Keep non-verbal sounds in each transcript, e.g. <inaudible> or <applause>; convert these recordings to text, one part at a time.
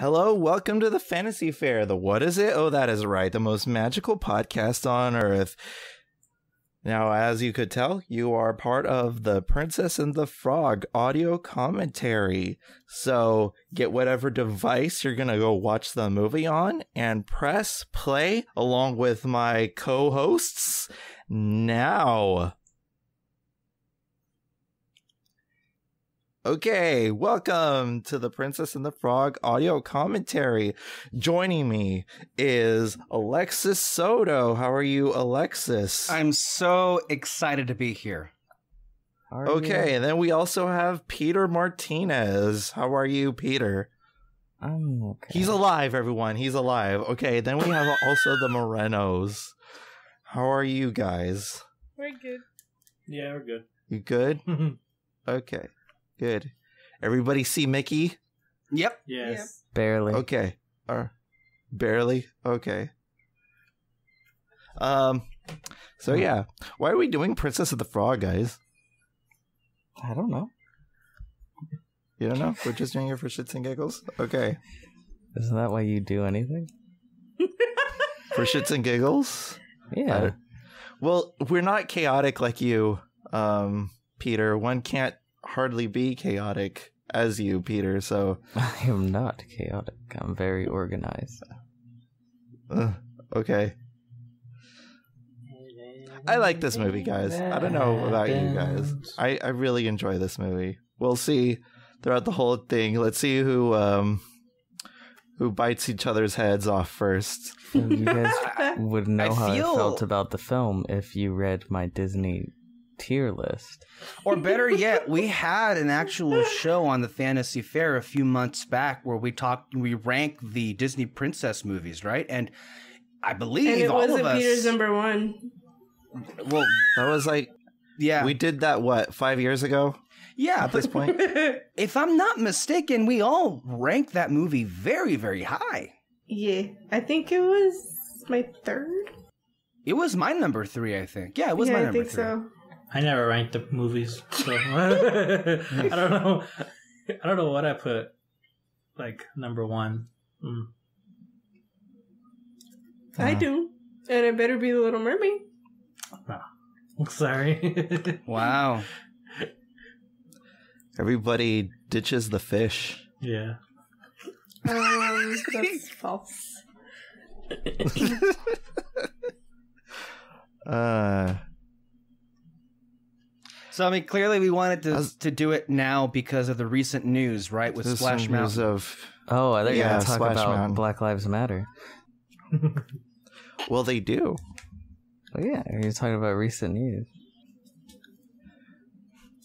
Hello, welcome to the Fantasy Faire. The what is it? Oh, that is right. The most magical podcast on earth. Now, as you could tell, you are part of the Princess and the Frog audio commentary. So get whatever device you're going to go watch the movie on and press play along with my co hosts now. Okay, welcome to the Princess and the Frog audio commentary. Joining me is Alexis Soto. How are you, Alexis? I'm so excited to be here. okay, and then we also have Peter Martinez. How are you, Peter? I'm okay. He's alive, everyone. He's alive. Okay, then we have <laughs> also the Morenos. How are you guys? We're good. Yeah, we're good. You good? <laughs> Okay, good. Everybody see Mickey? Yep. yes. barely. Okay. Or barely. Okay. Um so yeah. Why are we doing Princess of the Frog, guys? I don't know. You don't know? We're just doing it for shits and giggles? Okay. Isn't that why you do anything? <laughs> For shits and giggles? Yeah. Uh, well, we're not chaotic like you, um, Peter. One can't hardly be chaotic as you, Peter, so <laughs> I am not chaotic. I'm very organized. uh, okay. I like this movie, guys. I don't know about you guys. I, I really enjoy this movie. We'll see throughout the whole thing. Let's see who um who bites each other's heads off first. You guys <laughs> would know I how I felt about the film if you read my Disney tier list. Or better yet, we had an actual show on the Fantasy Faire a few months back where we talked, we ranked the Disney princess movies, right? And I believe And it all wasn't of us. Peter's number one. well, That was like yeah, we did that what, five years ago yeah. at this point? <laughs> if I'm not mistaken, we all ranked that movie very, very high. yeah, I think it was my third. It was my number three, I think. Yeah, it was yeah, my I number think three. so. I never ranked the movies, so <laughs> I don't know. I don't know what I put like number one. Mm. I Uh, do, and it better be the Little Mermaid. <laughs> Sorry. Wow. <laughs> Everybody ditches the fish. yeah. Um, that's false. Uh So I mean, clearly we wanted to As- to do it now because of the recent news, right? With there's Splash some Mountain. of Oh, I thought you were Yeah, going to talk Splash about Mountain. Black Lives Matter. well they do. Oh, yeah, you're talking about recent news.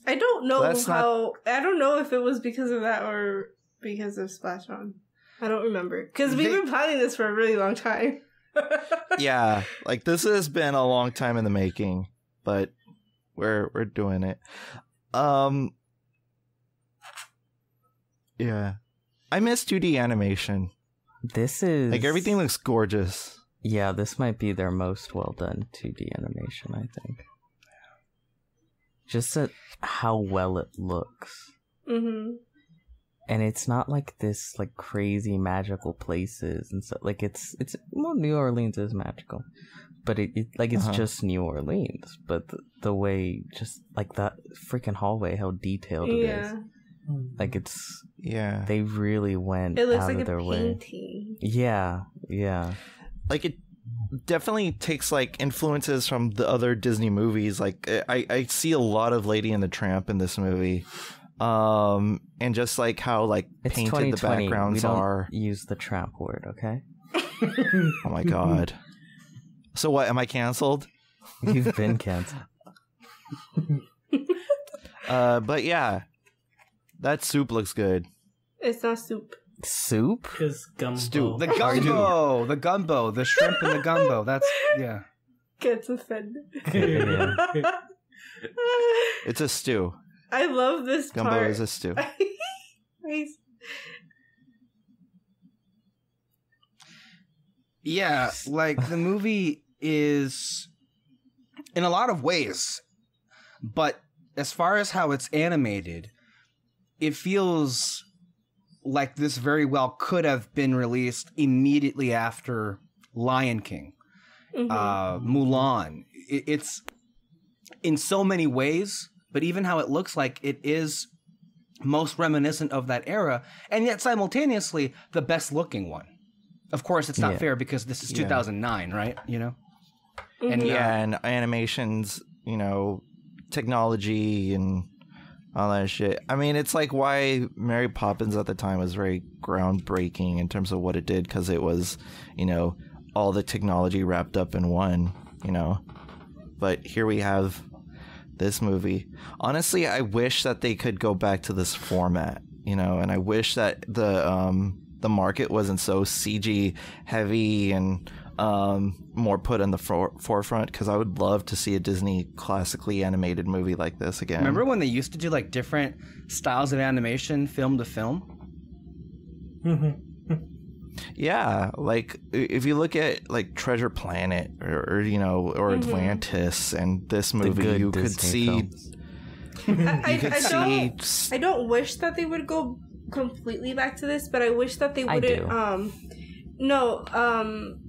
I don't know That's not- how. I don't know if it was because of that or because of Splash On. I don't remember because we've been planning this for a really long time. <laughs> Yeah, like this has been a long time in the making, but we're we're doing it. Um Yeah. I miss 2D animation. This is. Like everything looks gorgeous. Yeah, this might be their most well done 2D animation, I think. Just at how well it looks. hmm and it's not like this like crazy magical places and stuff like it's it's well new orleans is magical but it, it like it's Uh-huh. just new orleans but the, the way just like that freaking hallway how detailed it is Yeah, like it's Yeah. they really went it looks out like of a their way painting. yeah yeah like it definitely takes like influences from the other Disney movies. Like I, I see a lot of Lady and the Tramp in this movie. Um and just like how like it's painted the 2020 we backgrounds don't are. use the trap word okay Oh my god. so what, am I canceled? you've been canceled <laughs> Uh but yeah. That soup looks good. It's not soup. soup Is gumbo. Stew. The Are you- gumbo, the gumbo, the shrimp and the gumbo. That's yeah. Gets offended. <laughs> Yeah. It's a stew. I love this Gumbo part. is a stew. <laughs> Yeah, like the movie is in a lot of ways, but as far as how it's animated, it feels like this very well could have been released immediately after Lion King, Mhm. uh, Mulan. It, it's in so many ways, but even how it looks like it is most reminiscent of that era, and yet simultaneously the best looking one. Of course, it's not Yeah. fair because this is Yeah. 2009, right? You know, Mhm. and yeah, and animations, you know, technology and all that shit. I mean, it's like why Mary Poppins at the time was very groundbreaking in terms of what it did because it was, you know, all the technology wrapped up in one, you know. But here we have this movie. Honestly, I wish that they could go back to this format, you know, and I wish that the um the market wasn't so CG heavy and um more put in the for- forefront because I would love to see a Disney classically animated movie like this again. remember when they used to do like different styles of animation, film to film? Yeah, like if you look at like Treasure Planet or, or you know or Mhm. Atlantis and this movie, good you could see films. I, I, could I see don't. s- I don't wish that they would go completely back to this, but I wish that they wouldn't. do. Um, no, um,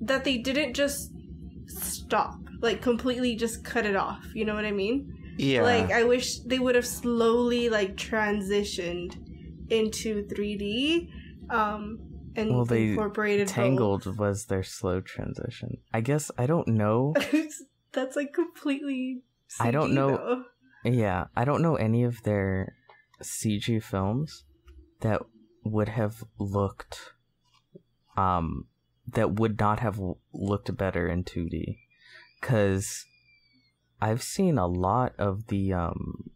that they didn't just stop, like completely just cut it off. You know what I mean? yeah Like I wish they would have slowly like transitioned into 3D, um, and Well, they incorporated both. Tangled was their slow transition. I guess I don't know. <laughs> That's like completely. I don't know- though. Yeah, I don't know any of their CG films that would have looked um that would not have looked better in 2D cuz I've seen a lot of the um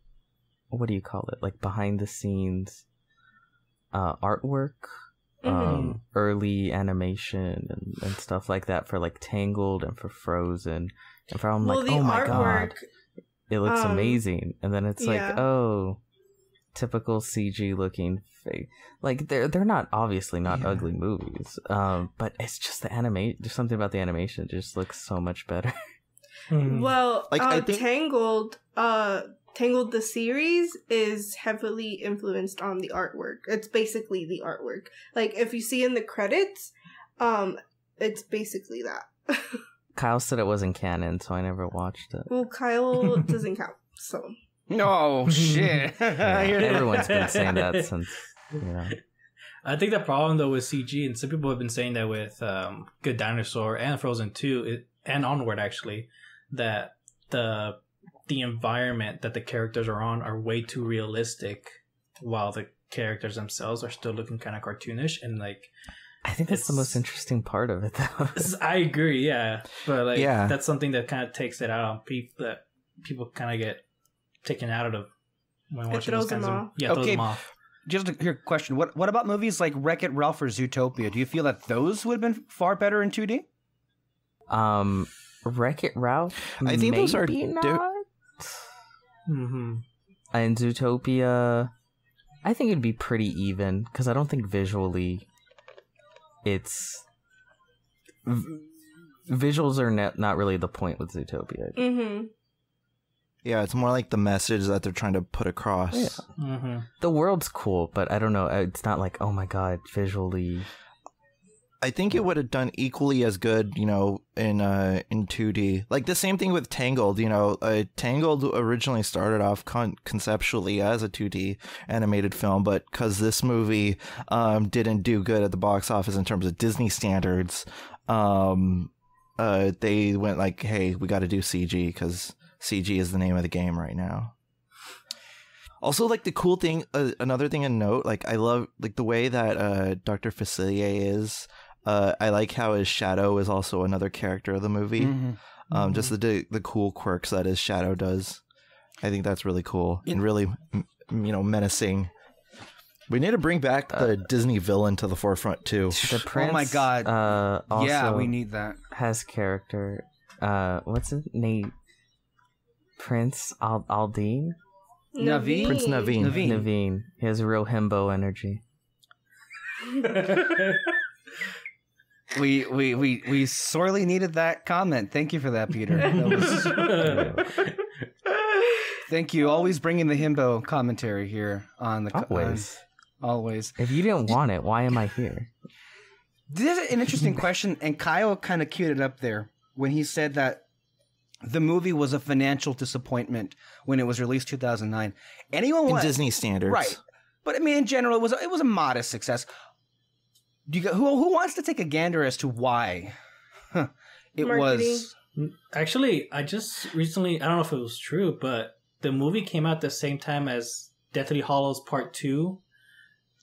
what do you call it? Like behind the scenes uh artwork Mm-hmm. um early animation and, and stuff like that for like Tangled and for Frozen and for I'm well, like oh my god it looks Um, amazing and then it's like oh typical cg looking fake like they're they're not obviously not Yeah. ugly movies um but it's just the animate there's something about the animation that just looks so much better. Well, <laughs> Like, uh, I think- Tangled, uh, Tangled the series is heavily influenced on the artwork. It's basically the artwork. Like if you see in the credits, um, it's basically that. <laughs> kyle said it wasn't canon so i never watched it well, Kyle <laughs> doesn't count, so No shit. <laughs> Yeah, everyone's been saying that since you know I think the problem though with CG, and some people have been saying that with um, Good Dinosaur and Frozen Two, it, and onward actually, that the the environment that the characters are on are way too realistic, while the characters themselves are still looking kind of cartoonish and like. i think that's the most interesting part of it though <laughs> I agree, yeah, but like Yeah. that's something that kind of takes it out on people that people kind of get taken out of when It watching throws those kinds of off. yeah, throws Okay. them off. Just a here question. What what about movies like Wreck It Ralph or Zootopia? Do you feel that those would have been far better in 2D? um wreck it ralph I think those are maybe di- not. Mm-hmm. in Zootopia, I think it'd be pretty even because I don't think visually it's v- visuals are not not really the point with Zootopia. mm-hmm. yeah, it's more like the message that they're trying to put across. Yeah. Mm-hmm. The world's cool, but I don't know. It's not like oh my god, visually. I think it would have done equally as good, you know, in uh in 2D. Like the same thing with Tangled, you know, uh, Tangled originally started off con- conceptually as a 2D animated film, but cuz this movie um didn't do good at the box office in terms of Disney standards, um uh they went like, "Hey, we got to do CG cuz CG is the name of the game right now." Also, like the cool thing, uh, another thing to note, like I love like the way that uh, Doctor Facilier is. Uh, I like how his shadow is also another character of the movie. Mhm. Um, just the the cool quirks that his shadow does. I think that's really cool In- and really, m- you know, menacing. We need to bring back the Disney villain to the forefront too. The Prince, oh my god. Uh, also yeah, we need that. has character. Uh, what's his name? Prince Al- Aldine. Naveen? Prince Naveen. Naveen. Naveen. He has real himbo energy. <laughs> We, we we we sorely needed that comment. Thank you for that, Peter. That was, <laughs> thank you. Always bringing the himbo commentary here on the co- Always. always. If you didn't want it, why am I here? This is an interesting question, and Kyle kind of queued it up there when he said that the movie was a financial disappointment when it was released 2009. Anyone In want Disney standards. right? But I mean, in general, it was a, it was a modest success. Do you who who wants to take a gander as to why Huh. it Marketing. was? Actually, I just recently, I don't know if it was true, but the movie came out the same time as Deathly Hallows Part 2.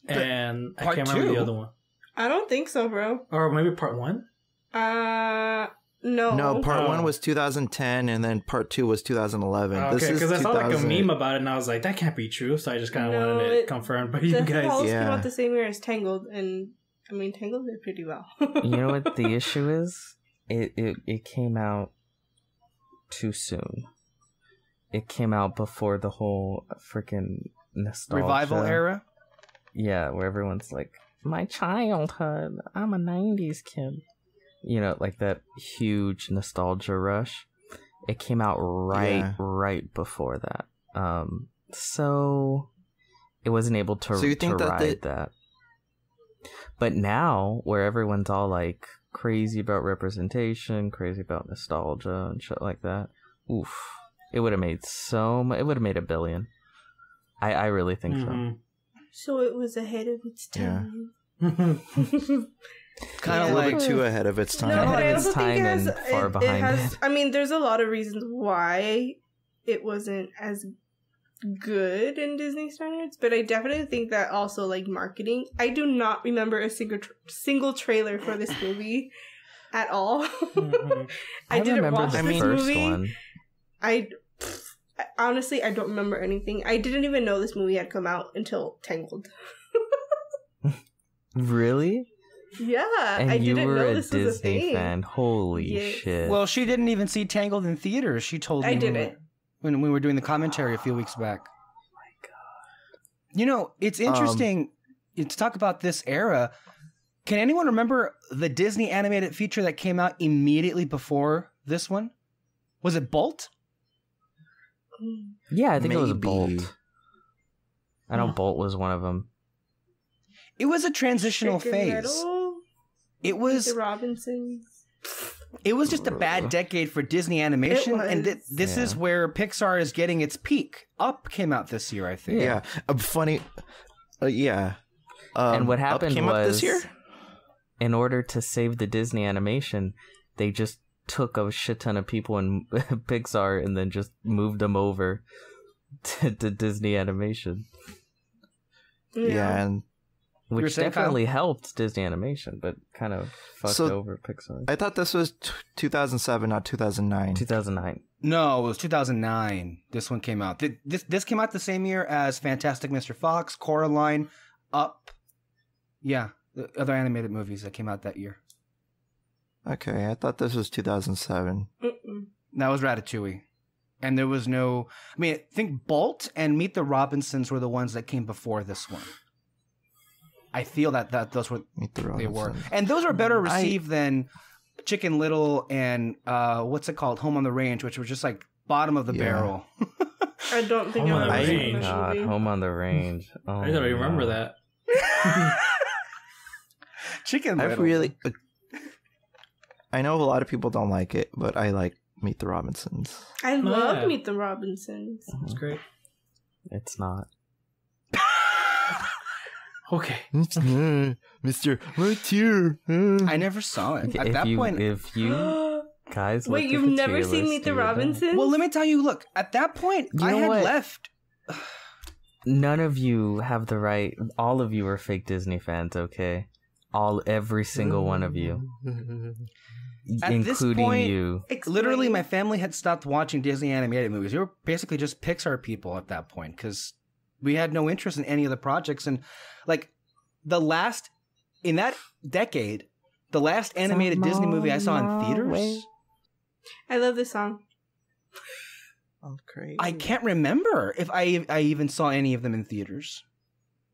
But And I can't remember two? the other one. I don't think so, bro. Or maybe Part 1? Uh, no. No, part Oh. one was 2010, and then part two was 2011. this Okay, is because I saw like a meme about it and I was like, that can't be true. So I just kind of No, wanted it- it confirmed by you guys. Halls Yeah. came out the same year as Tangled, and I mean Tangled did pretty well. You know what the <laughs> issue is? It it, it came out too soon. It came out before the whole freaking nostalgia Revival era. Yeah, where everyone's like, "My childhood. I'm a '90s kid." You know, like that huge nostalgia rush. It came out right, Yeah. right before that. Um, so it wasn't able to, So you think to that ride they- that. But now, where everyone's all like crazy about representation, crazy about nostalgia and shit like that, oof, it would have made so. Mu- it would have made a billion. I I really think so. Mhm. so it was ahead of its Yeah. time. Kind a of little like bit too ahead of its time. No, Ahead but of I its also think it time has. and far it, behind it has. it. I mean, there's a lot of reasons why it wasn't as good in Disney standards, but I definitely think that also like marketing. I do not remember a single tr- single trailer for this movie <laughs> at all. <laughs> Mhm. I, didn't remember watch the this first movie. one. I honestly I don't remember anything. I didn't even know this movie had come out until Tangled. <laughs> Really? Yeah, And I you didn't were know a this was a thing. fan. Holy Yes. shit. Well, she didn't even see Tangled in theaters. She told me I didn't. Were- when we were doing the commentary a few weeks back. You know, it's um, interesting to talk about this era. Can anyone remember the Disney animated feature that came out immediately before this one? Was it Bolt? yeah, I think it was Bolt. I know Huh. Bolt was one of them. It was a transitional Chicken phase. Little, It was the Robinsons. It was just a bad decade for Disney animation, and thi- was. this is where Pixar is getting its peak. Up came out this year, I think. Yeah, a funny. Uh, yeah. Um, and what Up happened came was, up this year. in order to save the Disney animation, they just took a shit ton of people in <laughs> Pixar and then just moved them over <laughs> to, to Disney animation, Yeah, and were which saying, Kyle? definitely helped Disney animation, but kind of fucked So- over Pixar. I thought this was t- 2007, not 2009. 2009. No, it was 2009. This one came out. Th- This this came out the same year as Fantastic Mr. Fox, Coraline, Up. Yeah, the other animated movies that came out that year. Okay, I thought this was 2007. Mm-mm. That was Ratatouille. And there was no. I mean, I think Bolt and Meet the Robinsons were the ones that came before this one. I feel that, that those were Meet the they were, and those were better I- received than Chicken Little and uh, what's it called, Home on the Range, which were just like bottom of the Yeah. barrel. I don't think Home I've on the ever seen Range. God. Home on the Range. <laughs> Oh, I don't even remember that. <laughs> Chicken I've really. uh, I know a lot of people don't like it, but I like Meet the Robinsons. I love yeah. Meet the Robinsons. It's great. It's not. Okay. <laughs> Mr. Right here. <laughs> I uh. never saw it. At if that you, point, if you <gasps> guys, Wait, you've never seen list, Meet the you. Robinsons? well, let me tell you. Look, at that point, You I had what? left. None of you have the right. All of you are fake Disney fans. Okay, all every single one of you, At this including point- you. Literally, my family had stopped watching Disney animated movies. We were basically just Pixar people at that point because we had no interest in any of the projects. And like the last in that decade, the last animated Disney movie I saw in theaters, way. I love this song. <laughs> Oh, great. I can't remember if I I even saw any of them in theaters.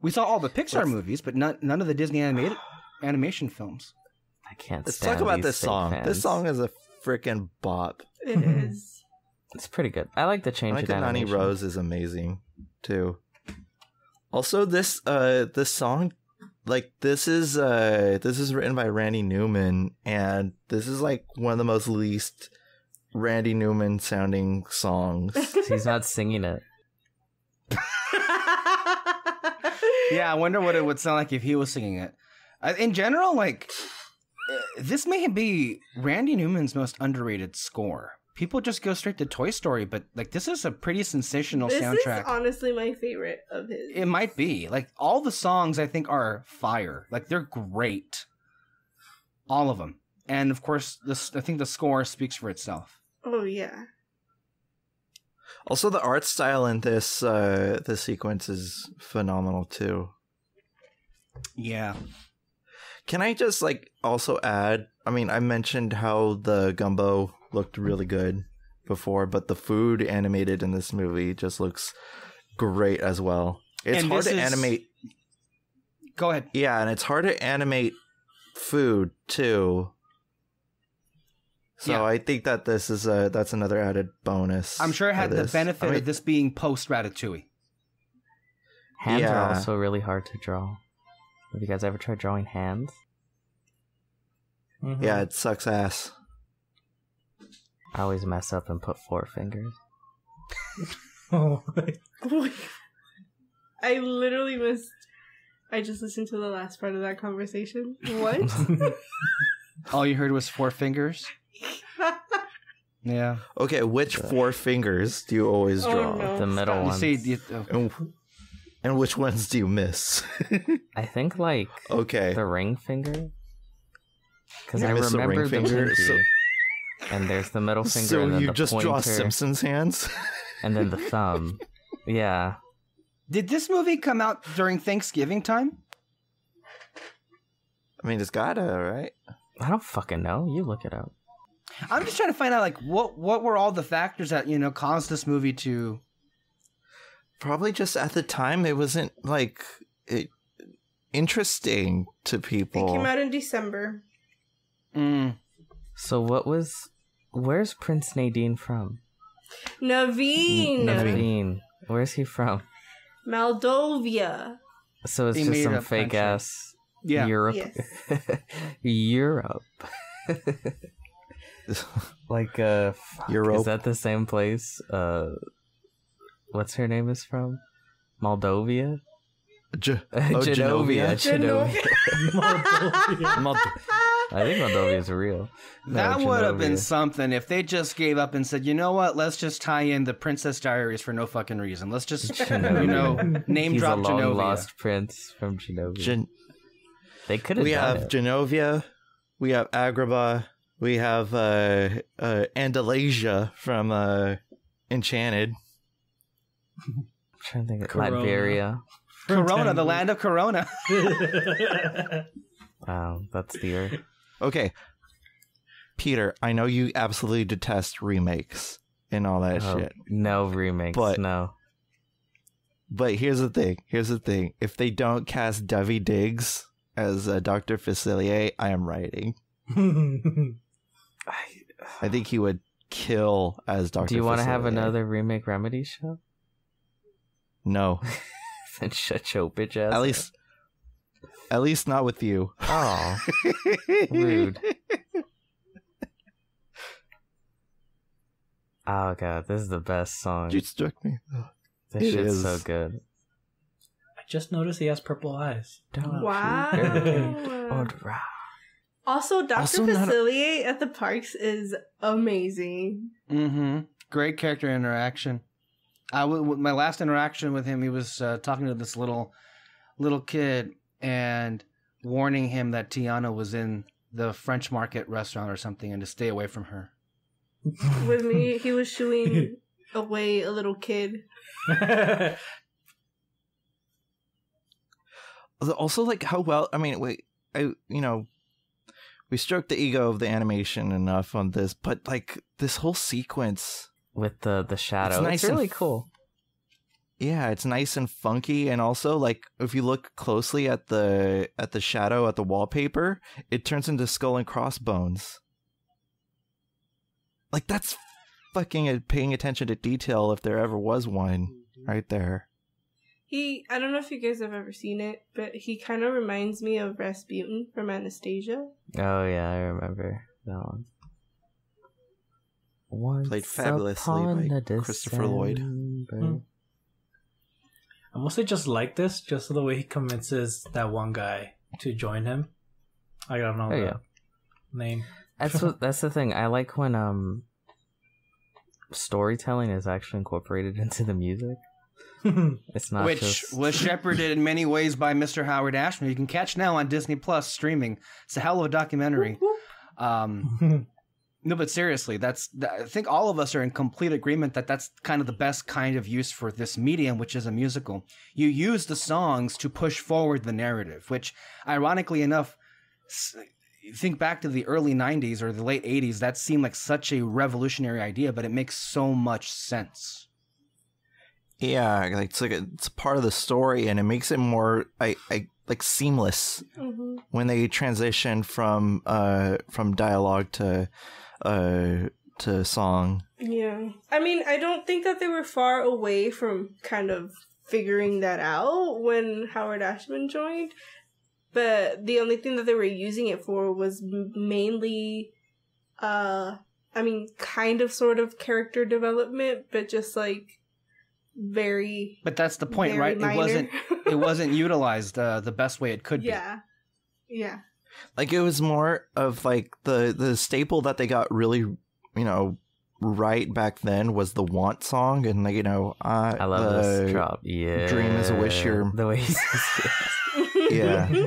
We saw all the Pixar Let's- movies, but not none of the Disney animated <gasps> animation films. I can't. Let's talk about these this song. Fans. This song is a freaking bop. It is. <laughs> It's pretty good. I like the I change like in that Noni. Rose is amazing too. Also, this uh this song, like this is uh this is written by Randy Newman, and this is like one of the most least Randy Newman sounding songs. <laughs> He's not singing it. Yeah, I wonder what it would sound like if he was singing it. Uh, In general, like uh, this may be Randy Newman's most underrated score. People just go straight to Toy Story, but like this is a pretty sensational this soundtrack. is honestly my favorite of his. It might be. Like all the songs I think are fire. Like they're great. All of them. And of course, this I think the score speaks for itself. oh yeah. also, the art style in this uh this sequence is phenomenal too. Yeah. Can I just like also add? I mean, I mentioned how the gumbo looked really good before, but the food animated in this movie just looks great as well. It's And hard to is- animate. Go ahead. Yeah, and it's hard to animate food too. So Yeah. I think that this is a that's another added bonus. I'm sure it had the benefit I mean, of this being post Ratatouille. Hands Yeah. are also really hard to draw. Have you guys ever tried drawing hands? Mhm. Yeah, it sucks ass. I always mess up and put four fingers. <laughs> Oh, I literally missed. I just listened to the last part of that conversation. What? <laughs> All you heard was four fingers. <laughs> Yeah. Okay, which four fingers do you always Oh, draw? no. the middle stop. You ones. see, you, oh, And, and which ones do you miss? I think like okay. the ring finger. Because You I miss the ring remember the, finger, pinky. so- and there's the middle finger So and then you the just pointer draw Simpsons hands? <laughs> and then the thumb. Yeah. did this movie come out during Thanksgiving time? I mean, it's gotta, right? I don't fucking know. You look it up. I'm just trying to find out like what what were all the factors that you know caused this movie to. Probably just at the time it wasn't like it, interesting to people. it came out in December. Mm. So what was where's Prince Nadine from? Naveen. Naveen. Where's he from? Moldovia. So it's He just made some up fake country. ass Yeah. Europe. Yes. <laughs> Europe. <laughs> like uh fuck, Europe. Is that the same place uh what's her name is from? Moldovia? Ge- <laughs> Genovia. Genovia. Genovia. Mol- I think Moldovia is real. That No, would have been something if they just gave up and said, you know what, let's just tie in the Princess Diaries for no fucking reason. Let's just, <laughs> you know, name He's drop a long Genovia. lost prince from Genovia. Gen- they could have we done have it. Genovia, we have Agrabah, we have uh, uh, Andalasia from uh, Enchanted. I'm <laughs> trying to think of Corona. Liberia. Corona, the land of Corona. <laughs> Wow, that's the earth. Okay, Peter, I know you absolutely detest remakes and all that Oh, shit. No remakes. But- no. But here's the thing. Here's the thing. If they don't cast Daveed Diggs as uh, Dr. Facilier, I am writing. I, <laughs> I think he would kill as Dr. do you want to have another remake remedy show? No. <laughs> then shut your bitch ass. At least at least not with you. Oh, <laughs> rude. Oh god, this is the best song. You struck me. This it shit's is. so good. I just noticed he has purple eyes. Don't Wow. you dare. Oh, dra- Also, Dr. Also not a- at the parks is amazing. mm-hmm. Great character interaction. I w- with my last interaction with him, he was uh, talking to this little little kid and warning him that Tiana was in the French Market restaurant or something and to stay away from her. With me, <laughs> he was shooing away a little kid. Also like how well I mean wait I you know we stroked the ego of the animation enough on this, but like this whole sequence with the the shadow. It's, nice and really cool. Yeah, it's nice and funky and also like if you look closely at the at the shadow at the wallpaper, it turns into skull and crossbones. Like that's fucking uh, paying attention to detail if there ever was one right there. He, I don't know if you guys have ever seen it, but he kind of reminds me of Rasputin from Anastasia. Oh yeah, I remember that one. Once Played fabulously upon by a Christopher Lloyd. December- Hmm. I mostly just like this, just the way he convinces that one guy to join him. I don't know the yeah. name. That's what. <laughs> That's the thing. I like when um storytelling is actually incorporated into the music. It's not which just was <laughs> shepherded in many ways by Mr. Howard Ashman. You can catch now on Disney Plus streaming. It's a hell of a documentary. Um, <laughs> no, but seriously, that's I think all of us are in complete agreement that that's kind of the best kind of use for this medium, which is a musical. You use the songs to push forward the narrative, which, ironically enough, think back to the early '90s or the late '80s, that seemed like such a revolutionary idea, but it makes so much sense. Yeah, like it's like a, it's part of the story, and it makes it more I, I like seamless hmm when they transition from uh from dialogue to uh to song. Yeah. I mean, I don't think that they were far away from kind of figuring that out when Howard Ashman joined. But the only thing that they were using it for was mainly, uh, I mean, kind of sort of character development, but just like very. But that's the point, very right? It wasn't. It <laughs> wasn't utilized uh, the best way it could be. yeah. Yeah. Like it was more of like the the staple that they got really you know right back then was the want song, and like you know uh, I love the- this drop. Yeah, Dream is a wish you're- the way he says <laughs> it. Yeah.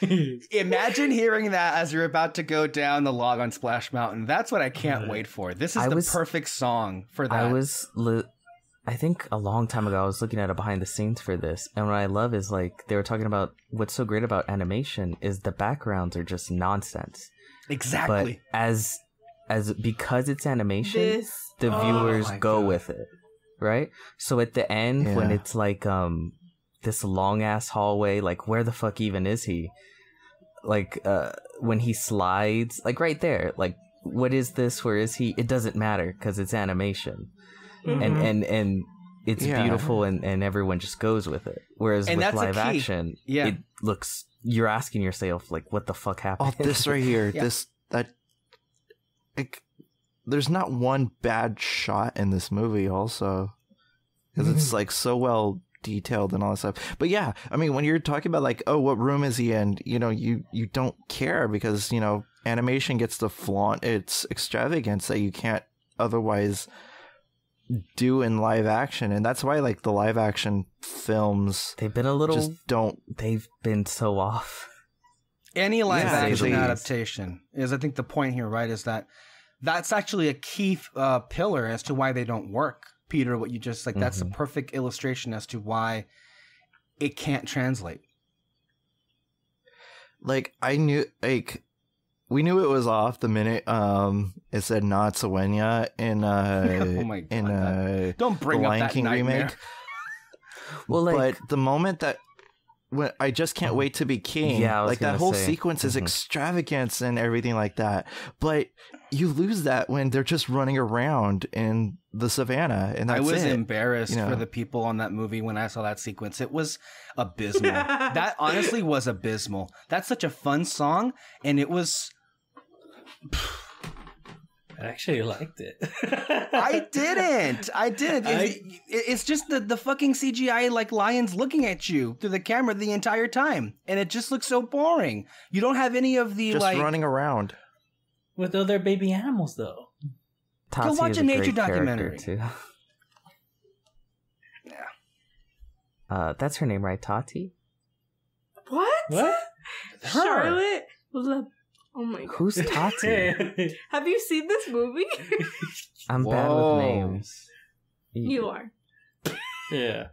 <laughs> Imagine hearing that as you're about to go down the log on Splash Mountain. That's what I can't wait for. This is I the was- perfect song for that. I was, li- I think a long time ago, I was looking at a behind the scenes for this, and what I love is like they were talking about what's so great about animation is the backgrounds are just nonsense, exactly. but as as because it's animation, This. the oh, viewers my go God. with it, right? So at the end, when it's like um this long ass hallway, like where the fuck even is he? Like uh when he slides, like right there, like what is this? Where is he? It doesn't matter because it's animation, Mhm. and and and it's Yeah. beautiful, and and everyone just goes with it. Whereas And with live action, Yeah. it looks you're asking yourself like, what the fuck happened? Oh, this right here, <laughs> Yeah. this that like there's not one bad shot in this movie also because it's like so well detailed and all that stuff but yeah i mean when you're talking about like oh what room is he in you know you you don't care because you know animation gets to flaunt its extravagance that you can't otherwise do in live action and that's why like the live action films They've been a little. just don't they've been so off. Any live Yeah, action please. adaptation is, I think, the point here, right? Is that that's actually a key uh, pillar as to why they don't work. Peter, what you just like, that's a Mhm. perfect illustration as to why it can't translate. like I knew like we knew it was off the minute um it said not Sawenya in uh <laughs> Oh my God, in uh Don't bring the up that King nightmare. remake. <laughs> Well, like but the moment that when I just can't wait to be king, Yeah, I was like that whole say. sequence is Mhm. extravagance and everything like that. But you lose that when they're just running around in the savannah, and I was it. embarrassed you know. for the people on that movie when I saw that sequence. It was abysmal. <laughs> that honestly was abysmal. That's such a fun song, and it was. <sighs> I actually liked it. <laughs> I didn't. I didn't. I- it's just the the fucking CGI like lions looking at you through the camera the entire time, and it just looks so boring. You don't have any of the just like. running around. With other baby animals, though. Tati watch a a nature documentary. too. <laughs> Yeah. Uh, that's her name, right? Tati. What? What? Charlotte? Le- oh my god. Who's Tati? <laughs> Have you seen this movie? <laughs> I'm bad with names. Y- you are. yeah.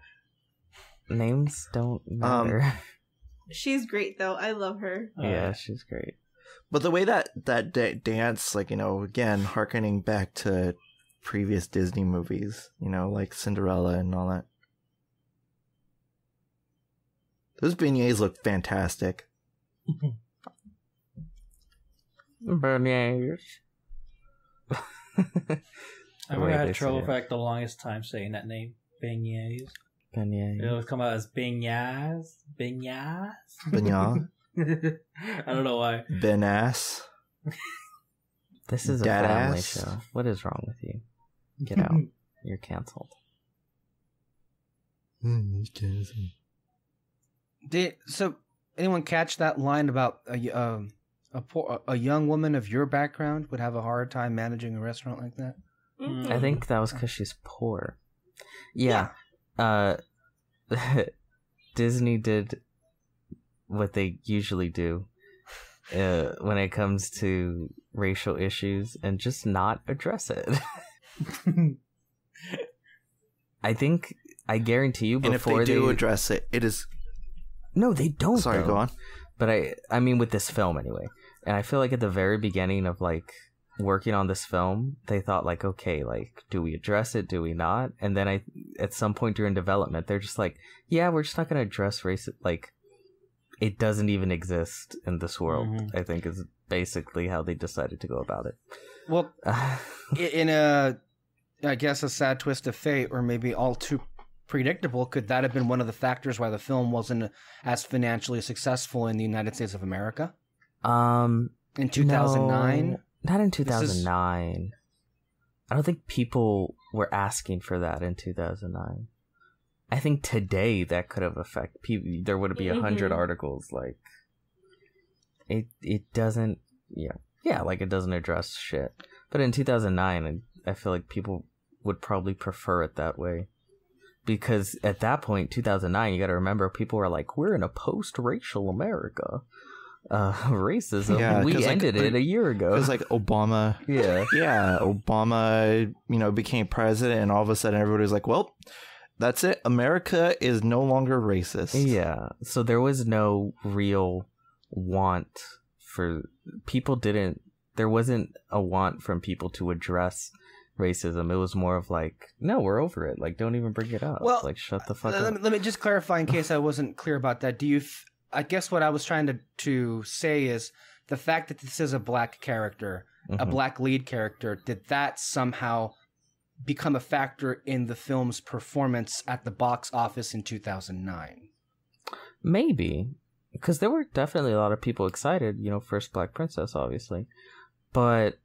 Names don't Um, matter. <laughs> She's great though. I love her. yeah, Uh, she's great. But the way that that da- dance, like you know, again, harkening back to previous Disney movies, you know, like Cinderella and all that. Those beignets look fantastic. Beignets. I've way had trouble say for like the longest time saying that name. Beignets. Beignet. It was come out as beignets. Beignets. Beignet. I don't know why. Ben ass. <laughs> This is a Dead family ass. show. What is wrong with you? Get <laughs> out. You're canceled. <laughs> Did so? Anyone catch that line about a y- um, a poor, a young woman of your background would have a hard time managing a restaurant like that? Mhm. I think that was because she's poor. Yeah. Uh, <laughs> Disney did what they usually do uh, when it comes to racial issues and just not address it. <laughs> I think I guarantee you And if before they do address it, it is. no, they don't. Sorry, though. go on. but I I mean with this film anyway. And I feel like at the very beginning of like working on this film, they thought like, okay, like do we address it, do we not? And then I at some point during development, they're just like, yeah, we're just not going to address race like it doesn't even exist in this world. Mhm. I think is basically how they decided to go about it. Well, <sighs> in a, I guess, a sad twist of fate, or maybe all too predictable, could that have been one of the factors why the film wasn't as financially successful in the United States of America um in 2009? no, not in This is- 2009. I don't think people were asking for that in 2009. I think today that could have affected people. There would be a 100 Mhm. articles like it. It doesn't. Yeah, yeah, like it doesn't address shit. But in 2009, I- I feel like people would probably prefer it that way because at that point, 2009, you got to remember people were like, "We're in a post-racial America." Uh, <laughs> racism. Yeah, 'cause, we like, ended it a year ago. Because like Obama, <laughs> yeah. yeah, Obama, you know, became president, and all of a sudden everybody was like, "Well, that's it. America is no longer racist." Yeah. So there was no real want for people didn't there wasn't a want from people to address racism. It was more of like, no, we're over it. Like don't even bring it up. Well, like shut the fuck let, up. me, let me just clarify in case I wasn't clear about that. Do you? I guess what I was trying to to say is the fact that this is a black character, a Mhm. black lead character. Did that somehow become a factor in the film's performance at the box office in 2009? Maybe because there were definitely a lot of people excited, you know, first Black Princess obviously. But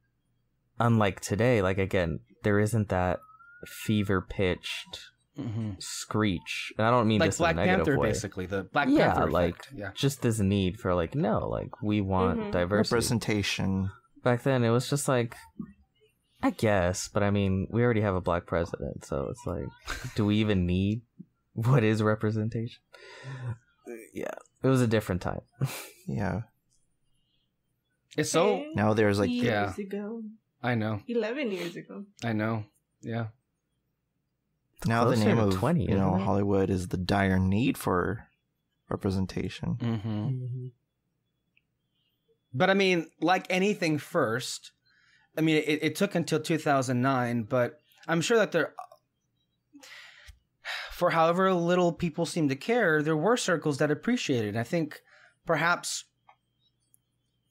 unlike today, like again, there isn't that fever pitched Mm-hmm. screech. And I don't mean Like this Black in a negative Panther, way. basically the Black Yeah, Panther. like- effect. yeah. just this need for like no like we want Mhm. diversity representation. back then it was just like i guess but i mean we already have a black president so it's like do we even need what is representation yeah it was a different time Yeah. It's so. Now there's like years yeah. ago, I know. eleven years ago. I know. Yeah. Now the name of 20, you know it? Hollywood is the dire need for representation. Mm-hmm. But I mean, like anything first, I mean, it, it took until 2009, but I'm sure that there, for however little people seem to care, there were circles that appreciated. I think perhaps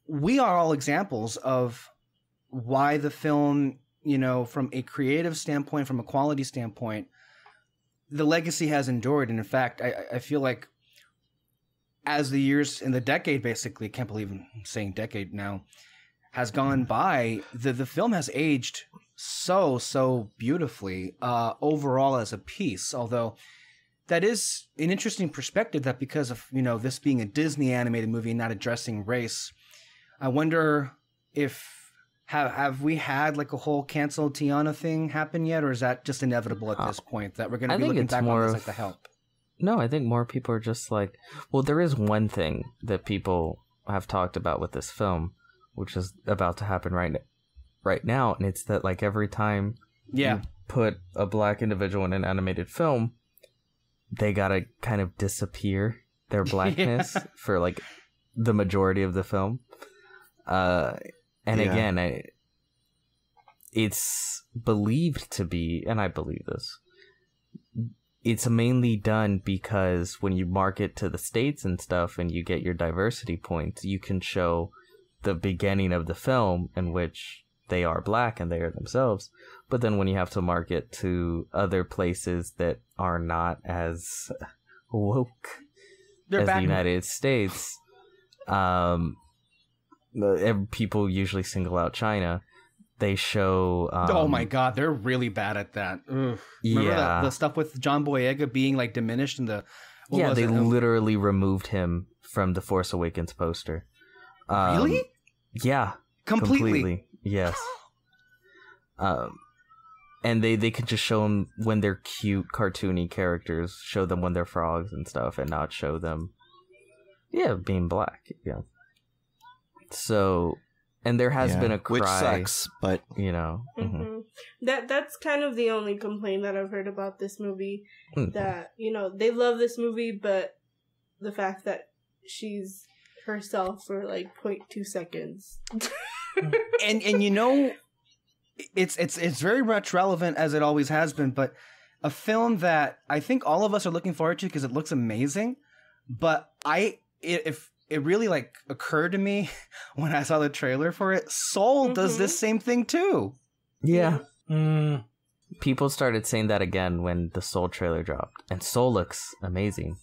we are all examples of why the film, you know, from a creative standpoint, from a quality standpoint, the legacy has endured. And in fact, I, I- feel like as the years in the decade basically can't believe I'm saying decade now has gone by the the film has aged so so beautifully uh overall as a piece although that is an interesting perspective that because of you know this being a disney animated movie and not addressing race i wonder if have have we had like a whole cancel tiana thing happen yet or is that just inevitable at Uh, this point that we're going to be looking back on this like the help? No i think more people are just like well there is one thing that people have talked about with this film which is about to happen right n- right now and it's that like every time yeah. you put a black individual in an animated film, they gotta kind of disappear their <laughs> blackness for like the majority of the film. Uh, and Yeah. again, I, it's believed to be, and I believe this. It's mainly done because when you market to the states and stuff, and you get your diversity points, you can show the beginning of the film in which they are black and they are themselves. But then when you have to market to other places that are not as <laughs> woke They're as the United States, um, the- people usually single out China. They show. Um, oh my god, they're really bad at that. Ugh. Remember Yeah, the, the stuff with John Boyega being like diminished in the yeah. They it? Um, literally removed him from the Force Awakens poster. Um, really Yeah, completely. Yes. <gasps> Um, and they they could just show them when they're cute, cartoony characters. Show them when they're frogs and stuff, and not show them, yeah, being black. Yeah. So, and there has Yeah, been a cry, which sucks, but you know. mhm. Mhm. That that's kind of the only complaint that I've heard about this movie. Mm. That you know they love this movie, but the fact that she's herself for like 0.2 seconds. <laughs> and and you know it's it's it's very much relevant as it always has been but a film that i think all of us are looking forward to because it looks amazing but i if it really like occurred to me <laughs> when i saw the trailer for it soul does Mhm. this same thing too Yeah. Mm, People started saying that again when the Soul trailer dropped, and Soul looks amazing.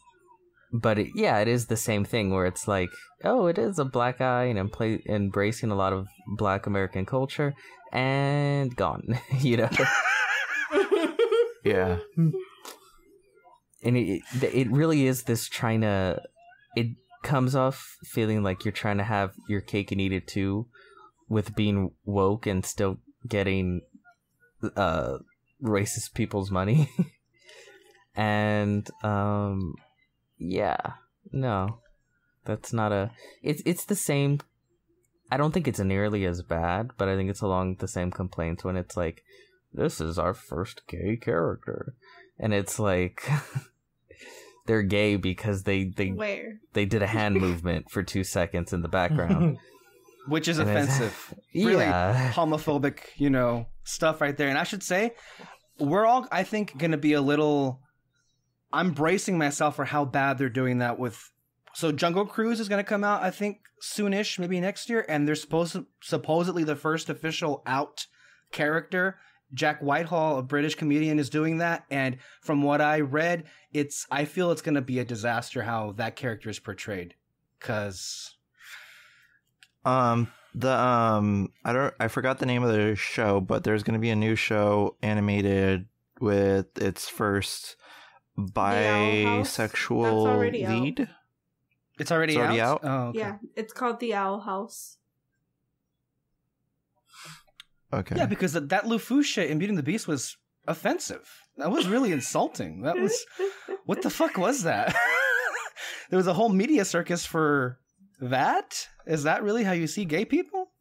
But it, yeah, it is the same thing where it's like, oh, it is a black guy and em- play, embracing a lot of Black American culture, and gone. <laughs> you know, <laughs> yeah. and it it- it really is this trying to. It comes off feeling like you're trying to have your cake and eat it too, with being woke and still getting uh racist people's money. <laughs> and um yeah, no. That's not a it's it's the same I don't think it's nearly as bad, but I think it's along the same complaints when it's like this is our first gay character. And it's like <laughs> they're gay because they they Where? they did a hand <laughs> movement for 2 seconds in the background. <laughs> which is And it's- offensive <laughs> really yeah. homophobic, you know, stuff right there. And I should say, we're all, I think, going to be a little. I'm bracing myself for how bad they're doing that with. So Jungle Cruise is going to come out, I think, soonish, maybe next year, and they're supposed supposedly the first official out character. Jack Whitehall, a British comedian, is doing that, and from what I read, it's I feel it's going to be a disaster how that character is portrayed, because Um, the um, I don't, I forgot the name of the show, but there's going to be a new show animated with its first Owl House? That's bisexual already out. lead. it's already, It's already out. out? Oh, okay. Yeah, it's called the Owl House. Okay. Yeah, because that, that LeFou shit in Beauty and the Beast was offensive. That was really insulting. That was <laughs> what the fuck was that? <laughs> there was a whole media circus for that. Is that really how you see gay people?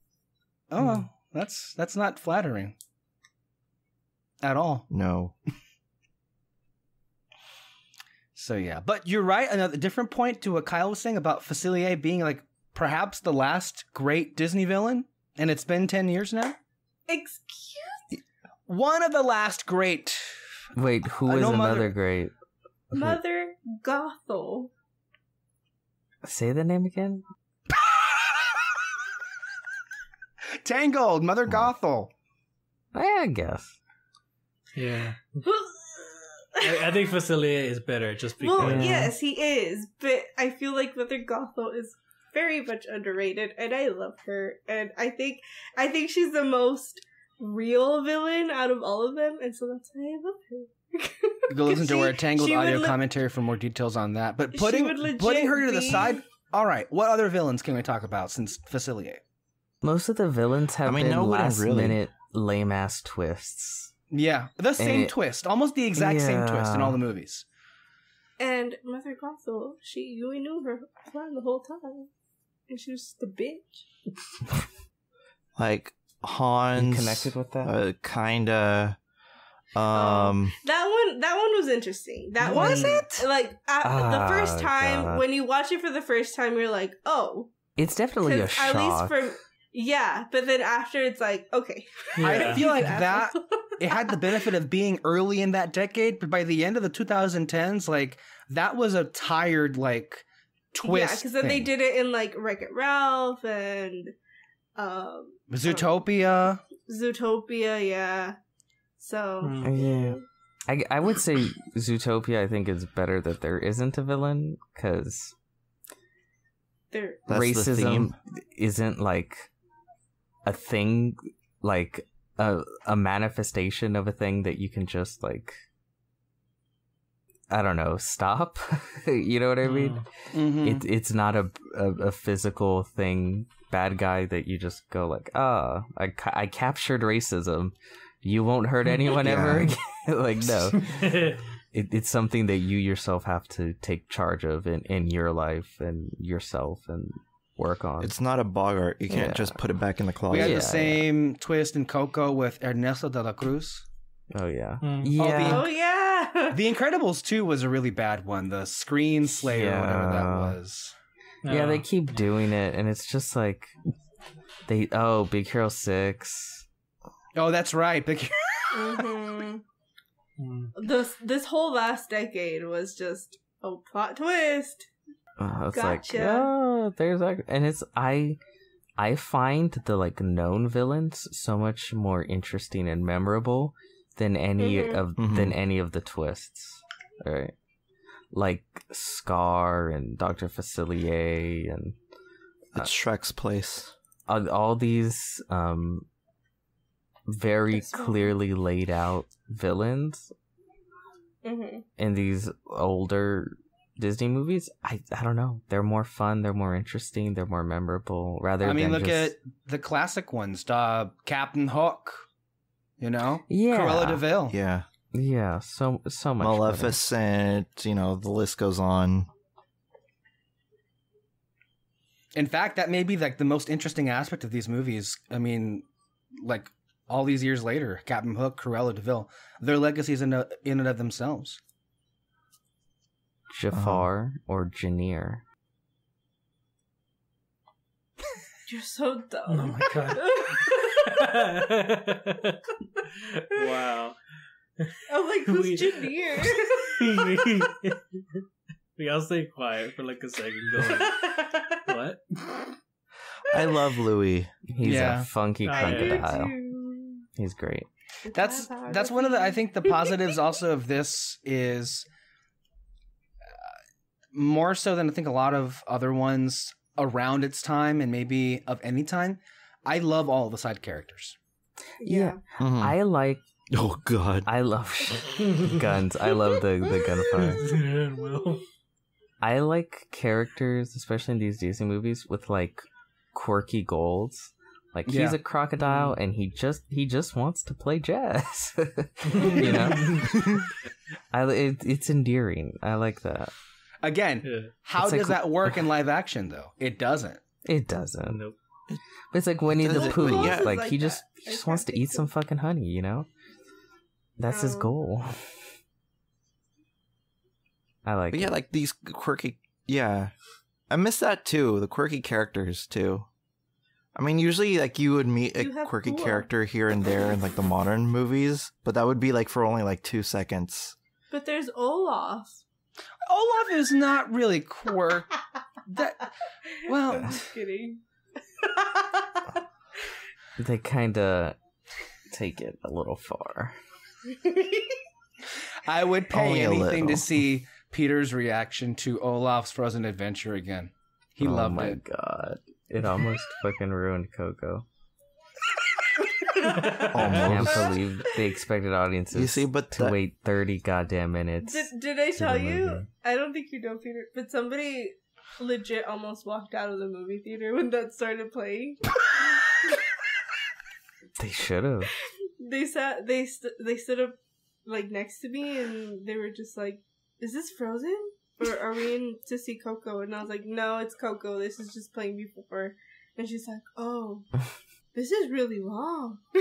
Oh, well, that's that's not flattering at all. no. <laughs> So yeah, but you're right. Another different point to what Kyle was saying about Facilier being like perhaps the last great Disney villain, and it's been ten years now. Excuse One of the last great. Wait, who I is know another Mother- great? Mother Gothel. Say the name again? <laughs> Tangled, Mother hmm. Gothel. I guess. yeah. <laughs> I, I think Facilier is better just because. well, yes, he is, but I feel like Mother Gothel is very much underrated, and I love her, and I think I think she's the most real villain out of all of them, and so that's why I love her. <laughs> Go listen to She- our Tangled audio le- commentary for more details on that. But putting putting her to the be- side. All right, what other villains can we talk about since Facilier? Most of the villains have I mean, been no one last really- minute lame ass twists. Yeah, the same it- twist, almost the exact same twist in all the movies. And Mother Gothel, she you knew her plan the whole time, and she was just a bitch. <laughs> Like You Hans connected with that? uh, kinda um That one, that one was interesting. That Was one, it? Like at the Ah, first time God. when you watch it for the first time, you're like, oh, it's definitely a 'Cause at shock. least for yeah. But then after, it's like, okay, <laughs> I feel <laughs> like that it had the benefit of being early in that decade, but by the end of the 2010s, like that was a tired like twist. Yeah, because then they did it in like Wreck It Ralph and um, Zootopia. Zootopia. Yeah. So Mm. Yeah. I, I would say Zootopia. I think is better that there isn't a villain because there. That's the racism isn't like a thing, like a a manifestation of a thing that you can just like. I don't know. Stop. <laughs> you know what I mean? Mm. Mhm. It, it's not a, a a physical thing, bad guy that you just go like, ah, I ca- I captured racism. You won't hurt <laughs> anyone ever again. <laughs> like no, it, it's something that you yourself have to take charge of in, in your life and yourself and work on. It's not a boggart. You can't Yeah. just put it back in the closet. we closet. had yeah, the same twist in Coco with Ernesto de la Cruz. oh yeah, Mm. yeah. Oh yeah. <laughs> The Incredibles 2 was a really bad one. The Screen Slayer, whatever that Yeah. was. yeah, they No. keep doing it, and it's just like they. Oh, Big Hero Six. Oh, that's right. Big hmm <laughs> Mm. This this whole last decade was just a plot twist. Uh, it's like Gotcha. oh, there's like, and it's I. I find the like known villains so much more interesting and memorable than any Mhm. of Mhm. than any of the twists. Right. Like Scar and Dr. Facilier and It's Shrek's place. all, all these um very That's so- clearly laid out villains hmm in these older Disney movies, I I don't know. They're more fun. They're more interesting. They're more memorable. Rather, I mean, than look just, at the classic ones. Uh, Captain Hook, you know? yeah, Cruella de Vil. Yeah. yeah. So so much. better. Maleficent, you know, the list goes on. In fact, that may be like the most interesting aspect of these movies. I mean, like all these years later, Captain Hook, Cruella de Vil, their legacies in, a, in and of themselves. Jafar uh-huh. or Janir. You're so dumb. Oh my god. <laughs> wow. I'm like, <laughs> who's We- Janir? <laughs> we all stay quiet for like a second going, what? I love Louis. He's Yeah. a funky I I do crocodile. He's great. That's that's one of the I think the positives also of this is uh, more so than I think a lot of other ones around its time and maybe of any time. I love all the side characters. Yeah. Mhm. I like. oh God. I love <laughs> guns. I love the the gunfire. <laughs> Will. I like characters, especially in these Disney movies, with like quirky goals. Like he's a crocodile, and he just he just wants to play jazz. <laughs> you know, I it, it's endearing. I like that. Again, Yeah. how It's like- does that work in live action though? It doesn't. It doesn't. Nope. But it's like Winnie the Pooh. yeah. like, Like he just he just wants to eat some fucking honey. You know, that's his Oh. goal. <laughs> I like. But yeah, like these quirky. Yeah, I miss that too. The quirky characters too. I mean, usually like you would meet a quirky Pua. character here and there in like the modern movies, but that would be like for only like two seconds. But there's Olaf. Olaf is not really quirk. <laughs> That well, I'm just kidding. <laughs> they kind of take it a little far. I would pay Only anything to see Peter's reaction to Olaf's Frozen Adventure again. He oh loved it. Oh my god. It almost <laughs> fucking ruined Coco. <laughs> I can't believe they expected audiences You see, but to that- wait 30 goddamn minutes. Did, did I tell you? movie. I don't think you know, Peter, but somebody legit almost walked out of the movie theater when that started playing. They should have. They sat, they st- they stood up like next to me, and they were just like, "Is this Frozen, or are we in to see Coco?" And I was like, "No, it's Coco. This is just playing before." And she's like, "Oh, this is really long." <laughs>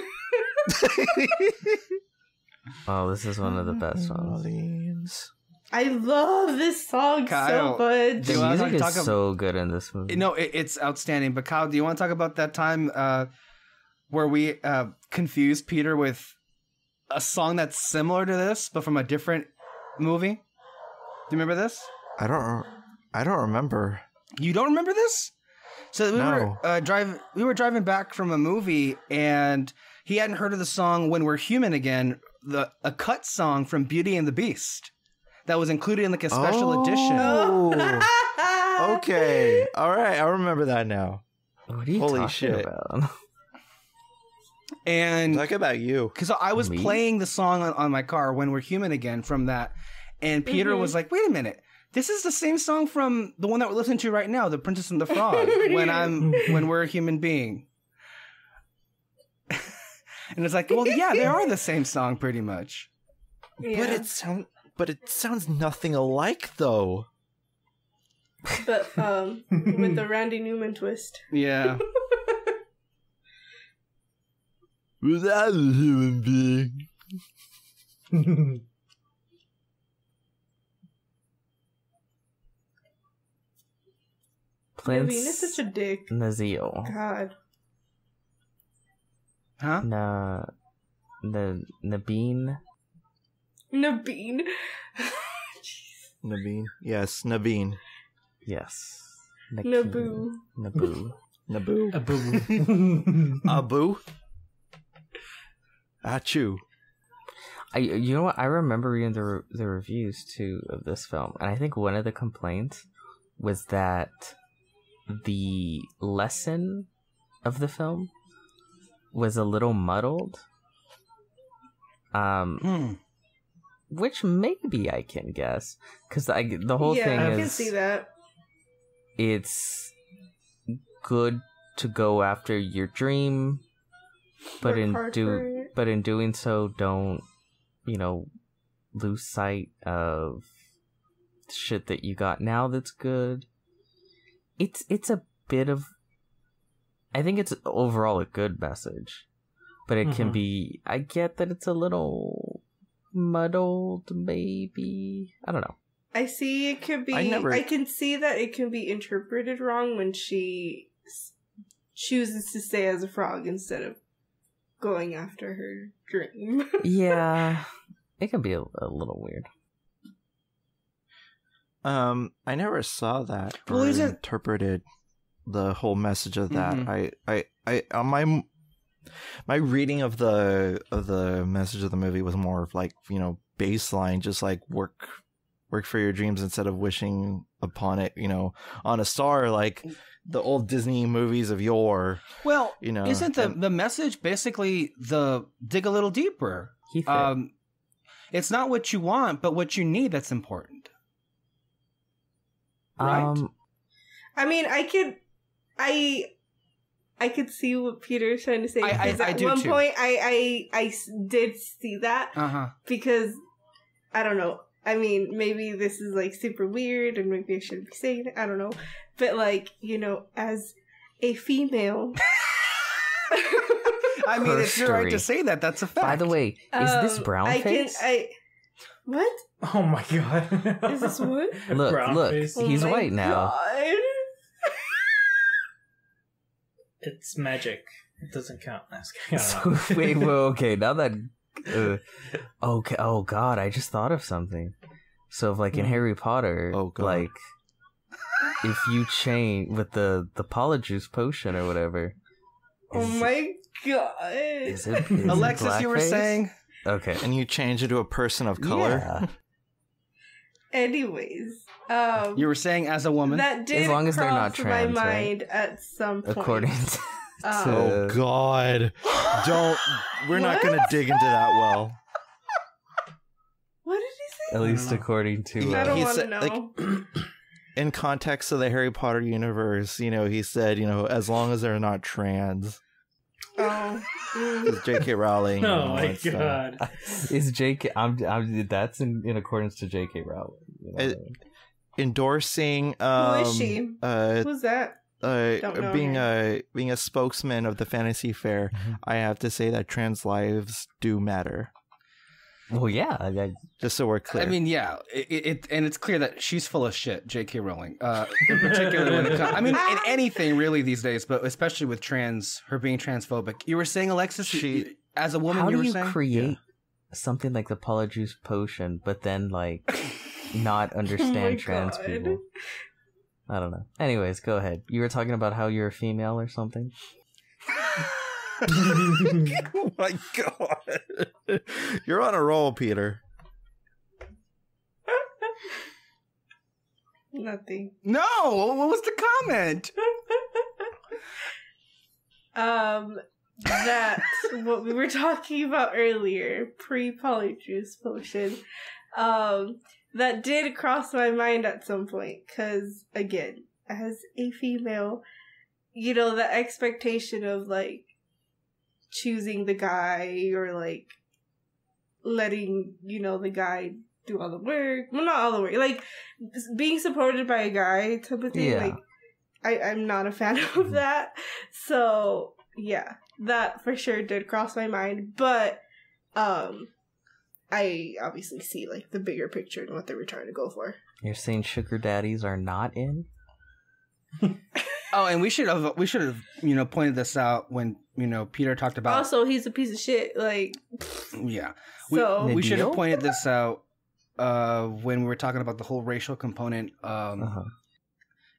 Oh, this is one of the best ones. Orleans. I love this song Kyle, so much. The music is talk ab- so good in this movie. No, it, it's outstanding. But Kyle, do you want to talk about that time uh, where we uh, confused Peter with a song that's similar to this, but from a different movie? Do you remember this? I don't. I don't remember. You don't remember this? So we No. were uh, driving. We were driving back from a movie, and he hadn't heard of the song "When We're Human Again," the a cut song from Beauty and the Beast that was included in like a special edition. Oh. <laughs> okay. All right. I remember that now. What are you Holy talking shit. about? And Talk about you. because I was Me? playing the song on, on my car "When We're Human Again" from that, and Peter Mhm. was like, "Wait a minute." This is the same song from the one that we're listening to right now, "The Princess and the Frog." <laughs> when I'm when we're a human being, <laughs> and it's like, well, yeah, they are the same song pretty much. Yeah. But it sound but it sounds nothing alike though. but um with the Randy Newman twist. Yeah. <laughs> Without a human being. I mean, Prince it's such a dick. Nazil. God. Huh? Na, na, Naveen. Naveen. Naveen. Yes, Naveen. Yes. Naboo. Naboo. Naboo. A boo. <laughs> Abu. Achu. I, you know what? I remember reading the re- the reviews too of this film, and I think one of the complaints was that the lesson of the film was a little muddled. Um, Hmm. Which maybe I can guess because I the whole yeah, thing I is can see that. it's good to go after your dream, but Work in do but in doing so, don't you know lose sight of shit that you got now that's good. It's it's a bit of I think it's overall a good message. But it can Mhm. be I get that it's a little muddled maybe. I don't know. I see it could be. I never... I, can see that it can be interpreted wrong when she chooses to stay as a frog instead of going after her dream. <laughs> Yeah. It can be a, a little weird. Um, I never saw that or Well, isn't- interpreted the whole message of that. Mhm. I, I, I, on my my reading of the of the message of the movie was more of like you know baseline, just like work work for your dreams instead of wishing upon it. You know, on a star like the old Disney movies of yore. Well, You know, isn't the and- the message basically the dig a little deeper? Um, it's not what you want, but what you need that's important. right. Um I mean, I could, I, I could see what Peter's trying to say. I- I- because I at do one too. point, I did see that Uh huh. because I don't know. I mean, maybe this is like super weird, and maybe I shouldn't be saying it. I don't know, but like you know, as a female. <laughs> <laughs> I mean, it's your right to say that. That's a fact. by the way, is this Um, brown I can. face? I what oh my god. is this? What? Look, Brown look. face. Oh He's my white now. God. It's magic. It doesn't count. I don't So, <laughs> wait, well, okay, now that <laughs> uh, okay, oh god, I just thought of something. So, if, like in. Harry Potter, Oh, God. like if you change with the the polyjuice potion or whatever. Oh is- my god. Is it, is it Alexis, you were blackface? saying. Okay. and you change into a person of color. Yeah. Anyways, um, You were saying as a woman. that did As long as they're not cross my trans, right? mind at some point. According to, <laughs> Um, Oh God! Don't. We're not gonna dig into that well. What did he say? at least according to I uh, don't he want to said, know. like- <clears throat> in context of the Harry Potter universe, you know, he said, you know, as long as they're not trans, oh. J.K. Rowling. <laughs> Oh know, my wants, uh, god. <laughs> is J.K. I'm, I'm that's in, in accordance to J.K. Rowling. you know? It- endorsing. Um, Who is she? Uh, Who's that? uh, being her. a being a spokesman of the Fantasy Faire, Mhm. I have to say that trans lives do matter. Well, yeah, I, I- Just so we're clear. I mean, yeah, it, it and it's clear that she's full of shit, J.K. Rowling. Uh, in <laughs> particular, when it comes, I mean, in anything really these days, but especially with trans, her being transphobic. You were saying, Alexis, She- as a woman, how you do were you saying, create something like the polyjuice potion, but then like <laughs> not understand Oh trans God. people? I don't know. Anyways, go ahead. You were talking about how you're a female or something. <laughs> <laughs> oh my god. You're on a roll, Peter. Nothing. No, what was the comment? Um, that what we were talking about earlier, pre polyjuice potion. Um, that did cross my mind at some point because, again, as a female, you know, the expectation of like choosing the guy or like letting you know the guy do all the work. Well, not all the work. Like being supported by a guy type of thing. Yeah. Like I, I'm not a fan of that. So yeah, that for sure did cross my mind. But um I obviously see like the bigger picture and what they were trying to go for. You're saying sugar daddies are not in? <laughs> Oh, and we should have we should have you know pointed this out when you know Peter talked about also, he's a piece of shit. Like yeah we, so. We should have pointed this out uh when we were talking about the whole racial component um Uh-huh.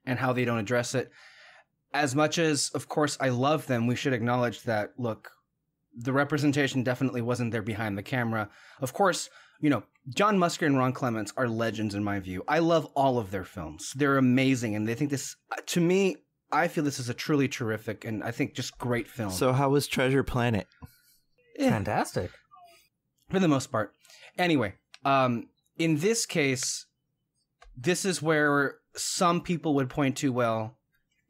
and how they don't address it. As much as, of course, I love them, we should acknowledge that, look, the representation definitely wasn't there behind the camera. Of course, you know, John Musker and Ron Clements are legends in my view. I love all of their films. They're amazing. And they think this, to me, I feel this is a truly terrific and I think just great film. So how was Treasure Planet? Yeah. Fantastic. for the most part. Anyway, um, in this case, this is where some people would point to, well,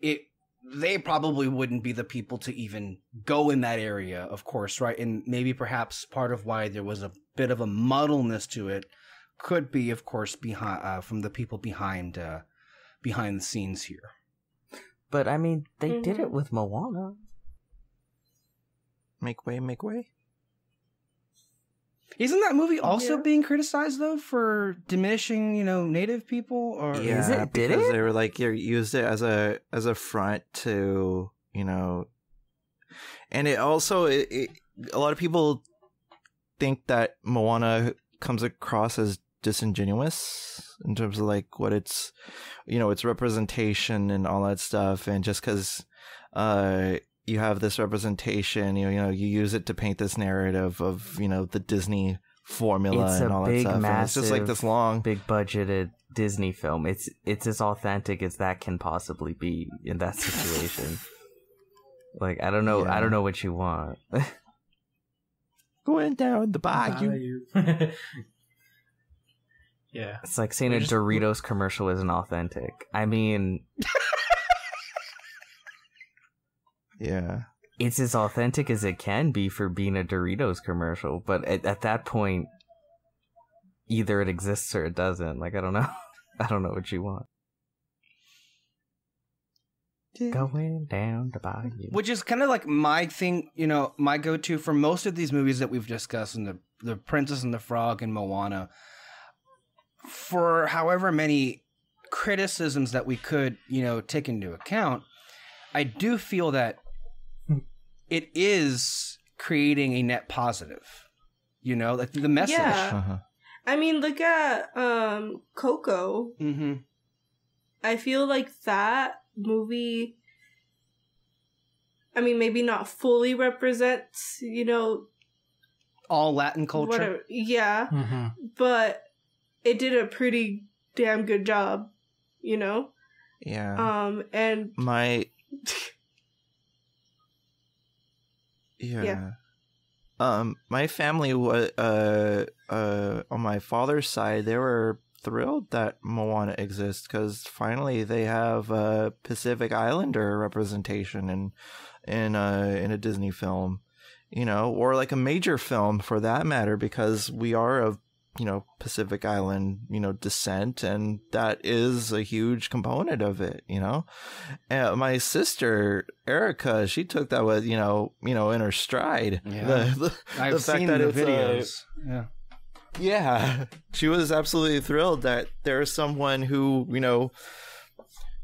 it they probably wouldn't be the people to even go in that area, of course, right? And maybe perhaps part of why there was a bit of a muddleness to it could be, of course, behind uh, from the people behind uh, behind the scenes here. But I mean, they did Mhm. it with Moana. Make way, make way. Isn't that movie also Yeah. being criticized though for diminishing, you know, native people? Or yeah, Is it? Did because it? they were like you used it as a as a front to you know, and it also it, it, a lot of people think that Moana comes across as disingenuous in terms of like what it's you know its representation and all that stuff and just because uh you have this representation you know, you know you use it to paint this narrative of you know the disney formula It's and all big, that stuff and it's just like this long Big budgeted Disney film. It's it's as authentic as that can possibly be in that situation. <laughs> like I don't know, I don't know what you want. <laughs> going down the bayou Bayou. <laughs> yeah. It's like saying a We're just- Doritos commercial isn't authentic. I mean, <laughs> yeah it's as authentic as it can be for being a Doritos commercial, but at, at that point, either it exists or it doesn't. Like I don't know, <laughs> I don't know what you want. Going down the bayou. which is kind of like my thing, you know, my go-to for most of these movies that we've discussed, and the the Princess and the Frog and Moana. For however many criticisms that we could, you know, take into account, I do feel that <laughs> it is creating a net positive. You know, like the message. Yeah. uh-huh. I mean, look at um Coco. Mm-hmm. I feel like that movie. I mean, maybe not fully represents, you know, All Latin culture. whatever. Yeah, Mm-hmm. but it did a pretty damn good job, you know. yeah Um, and my <laughs> yeah. Yeah. um my family was uh uh on my father's side they were thrilled that moana exists because finally they have a pacific islander representation in in uh in a disney film you know or like a major film for that matter because we are of you know pacific island you know descent and that is a huge component of it you know and my sister Erica, she took that with you know, you know, in her stride. Yeah. The- the- I've the fact seen that the it's, videos. yeah. yeah, she was absolutely thrilled that there's someone who you know,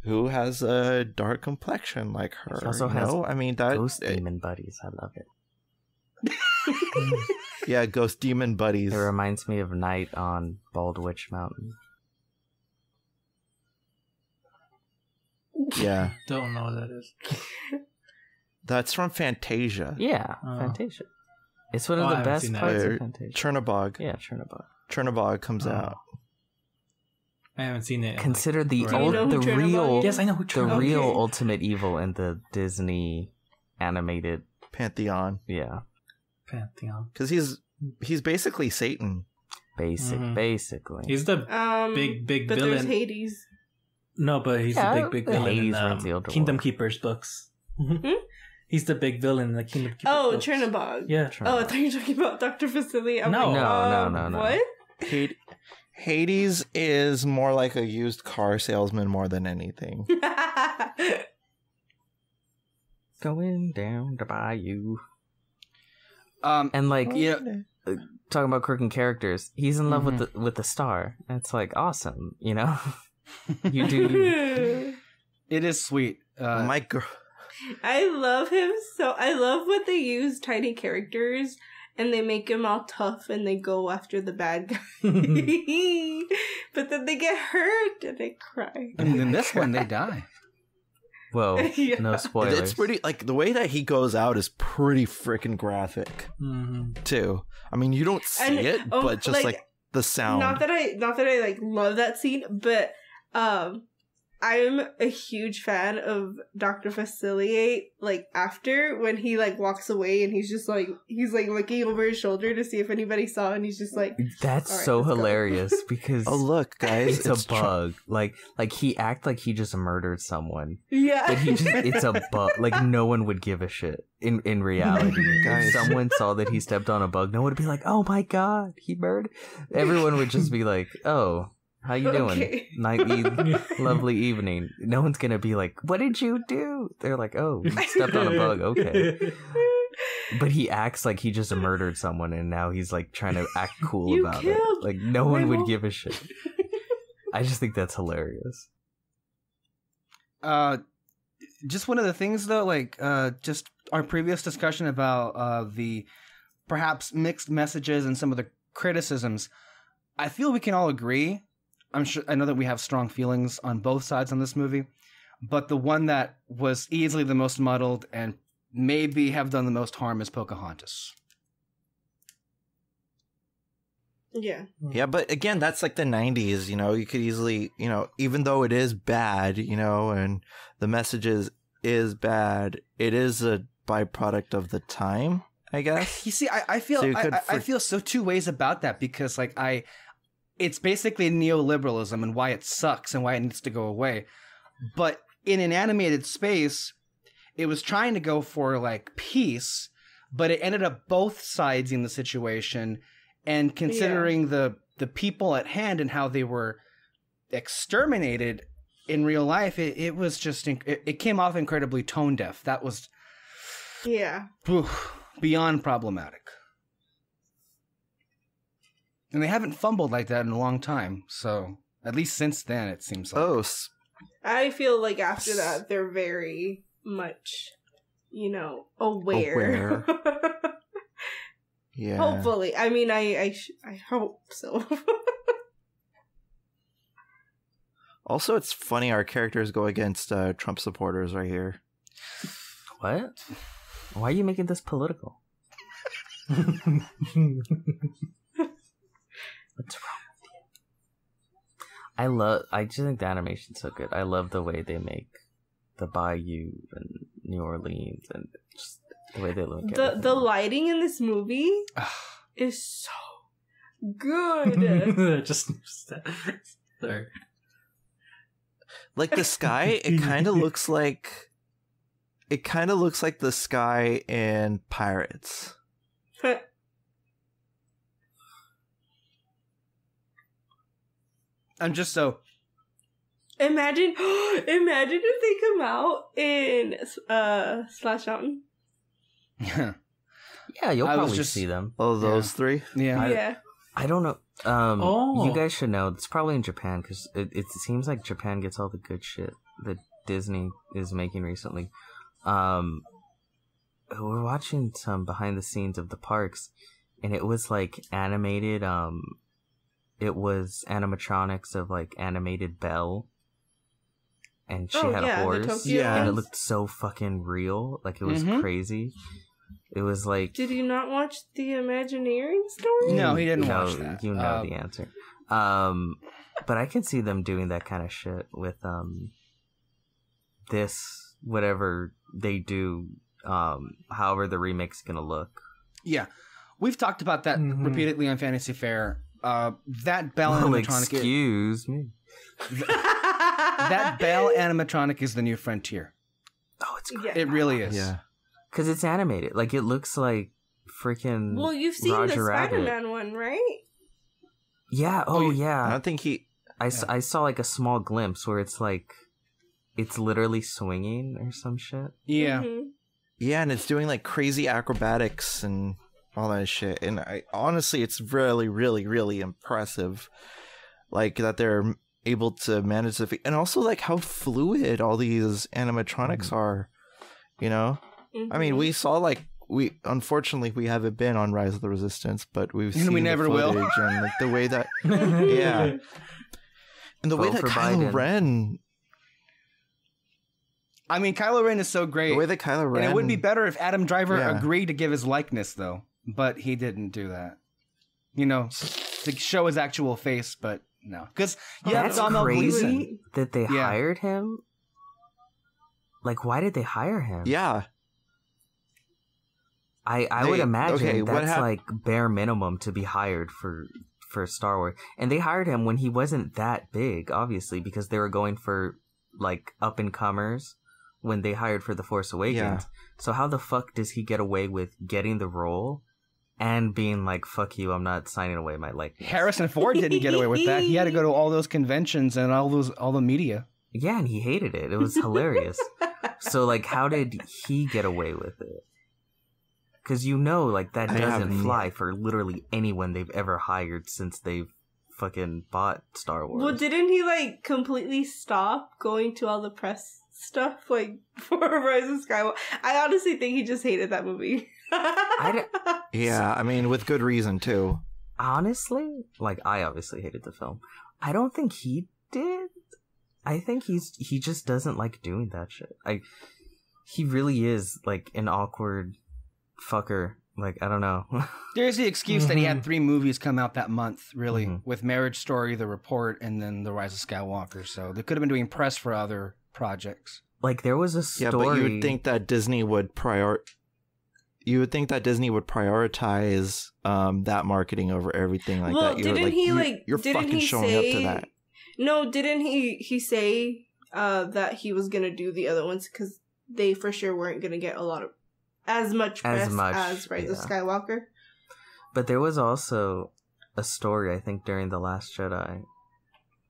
who has a dark complexion like her. She also you has know? I mean that. Ghost eh, demon buddies. I love it. <laughs> yeah, ghost demon buddies. It reminds me of Night on Bald Witch Mountain. Yeah, <laughs> Don't know what that is. that's from Fantasia. Yeah, Oh. Fantasia. It's one Oh, I of the haven't best seen that. parts of Fantasia. Chernobog. yeah, Chernobog. Chernobog comes Oh. out. I haven't seen it. in, Consider the Right. Do you know the Chernobog real is? Yes, I know who the Chernobyl Okay. real ultimate evil in the Disney animated. Pantheon, Yeah, Pantheon. because he's he's basically Satan. basic, Mhm. basically. He's the Um, big, big but there's villain. Hades. No, but he's Yeah, the big, big the villain in Hades um, the Underworld. Kingdom Keepers books. <laughs> He's the big villain in the Kingdom Keepers Oh, books. Chernobog. Yeah. Oh, I thought you were talking about Dr. Facilier. I'm No. like, No, no, um, no, no. What? Hades, Hades is more like a used car salesman more than anything. <laughs> Going down to buy bayou. Um, And like yeah, talking about quirking characters, he's in love Mhm. with the with the star. It's like awesome, you know. <laughs> you do. <laughs> it is sweet. Uh, My girl. I love him so. I love what they use tiny characters and they make him all tough and they go after the bad guy. <laughs> but then they get hurt and they cry. and in this one, they die. Whoa, <laughs> Yeah. no spoilers. It's pretty like the way that he goes out is pretty freaking graphic Mhm. too. I mean, you don't see And, it, oh, but just like, the sound. Not that I, not that I like love that scene, but um, I'm a huge fan of Doctor Facilier. Like after when he like walks away and he's just like he's like looking over his shoulder to see if anybody saw, and he's just like, That's All right, so hilarious <laughs> because oh look, guys, it's, a Tr- bug. like like he act like he just murdered someone, yeah, but he just it's a <laughs> bug. Like no one would give a shit in in reality. <laughs> Guys. if someone saw that he stepped on a bug, no one would be like, "Oh my god, he murdered." Everyone would just be like, "Oh, how you doing? Okay. Nightly, <laughs> lovely evening." No one's gonna be like, "What did you do?" They're like, "Oh, you <laughs> stepped on a bug." Okay. <laughs> But he acts like he just murdered someone, and now he's like trying to act cool You about it. Like no one would give a shit. I just think that's hilarious. Uh, just one of the things though, like uh, just our previous discussion about uh, the perhaps mixed messages and some of the criticisms. I feel we can all agree. I'm sure. I know that we have strong feelings on both sides on this movie, but the one that was easily the most muddled and maybe have done the most harm is Pocahontas. yeah, hmm. Yeah, but again, that's like the '90s. You know, you could easily, you know, even though it is bad, you know, and the message is is bad, it is a byproduct of the time, I guess. You see, I, I feel So I, could I, I feel so two ways about that because like I, it's basically neoliberalism and why it sucks and why it needs to go away. But in an animated space, it was trying to go for like peace, but it ended up both sides in the situation. And considering the the people at hand and how they were exterminated in real life, it, it was just inc- it, it came off incredibly tone deaf. That was yeah. Oof, <sighs> beyond problematic. And they haven't fumbled like that in a long time. So, at least since then, it seems like. Oh, s- I feel like after that they're very much, you know, aware. <laughs> yeah. Hopefully, I mean, I I sh- I hope so. <laughs> Also, it's funny our characters go against uh, Trump supporters right here. What? Why are you making this political? <laughs> What's wrong with you? I love. I just think the animation's so good. I love the way they make the Bayou and New Orleans and just the way they look. the everything. the lighting in this movie <sighs> is so good. <laughs> just sorry. Like the <laughs> sky, it kind of looks like it kind of looks like the sky in Pirates. <laughs> I'm just so. imagine, <gasps> imagine if they come out in uh Splash Mountain. yeah. <laughs> yeah, you'll I probably just- see them. Oh, those three. Yeah. I- yeah, I don't know. Um, Oh. you guys should know. It's probably in Japan because it, it seems like Japan gets all the good shit that Disney is making recently. Um, we're watching some behind the scenes of the parks, and it was like animated. Um, it was animatronics of like animated Belle, and she Oh, had yeah, a horse, Yeah. and it looked so fucking real. Like it was Mhm. crazy. It was like Did you not watch the Imagineering story? No, he didn't no, watch that. You know Uh, the answer. Um, but I can see them doing that kind of shit with um this whatever they do. Um, however the remake's gonna look. Yeah, we've talked about that Mhm. repeatedly on Fantasy Faire. Uh, that Belle Well, animatronic, excuse me. that Belle animatronic is the new frontier. Oh, it's Yeah. It really is. Yeah. because it's animated. Like it looks like freaking. Well, you've seen Roger the Spider-Man one, right? yeah. Oh, Oh, yeah. yeah. I don't think he. I saw like a small glimpse where it's like it's literally swinging or some shit. Yeah. Mhm. Yeah, and it's doing like crazy acrobatics and all that shit. And I honestly, it's really, really, really impressive. Like that they're able to manage the, and also like how fluid all these animatronics are. You know, I mean, Mhm. we saw like we unfortunately we haven't been on Rise of the Resistance, but we've And seen we the never will. and like the way that <laughs> Yeah. and the way that for Kylo Biden. Ren, I mean, Kylo Ren is so great. the way that Kylo Ren, And it would be better if Adam Driver Yeah. agreed to give his likeness, though. But he didn't do that. You know, to show his actual face, but no. Because, oh, yeah, That's it's Donald crazy Gleeson. that they Yeah. hired him. Like, why did they hire him? yeah, I, I They- would imagine okay, that's hap- like bare minimum to be hired for for Star Wars. And they hired him when he wasn't that big, obviously, because they were going for like up and comers when they hired for The Force Awakens. So how the fuck does he get away with getting the role and being like, fuck you, I'm not signing away my likeness? <laughs> Harrison Ford didn't get away with that. He had to go to all those conventions and all those all the media. Yeah, and he hated it. It was hilarious. so like how did he get away with it? Cuz you know like that I doesn't fly for literally anyone they've ever hired since they've fucking bought Star Wars. Well, didn't he like completely stop going to all the press stuff like <laughs> for Rise of Skywalker? I honestly think he just hated that movie. I <laughs> yeah. I mean, with good reason too. Honestly, like I obviously hated the film. I don't think he did. I think he's he just doesn't like doing that shit. I he really is like an awkward fucker. Like I don't know. <laughs> There's the excuse that he had Mhm. three movies come out that month, really, Mhm. with Marriage Story, The Report, and then The Rise of Skywalker. So they could have been doing press for other projects. like there was a story. Yeah, but you would think that Disney would prior. You would think that Disney would prioritize um, that marketing over everything like well, that. You're, didn't like, he you're, like? You're didn't fucking he showing say? up to that. No, didn't he? He say uh, that he was gonna do the other ones because they for sure weren't gonna get a lot of as much press as, much, Rise of. Skywalker. But there was also a story, I think, during The Last Jedi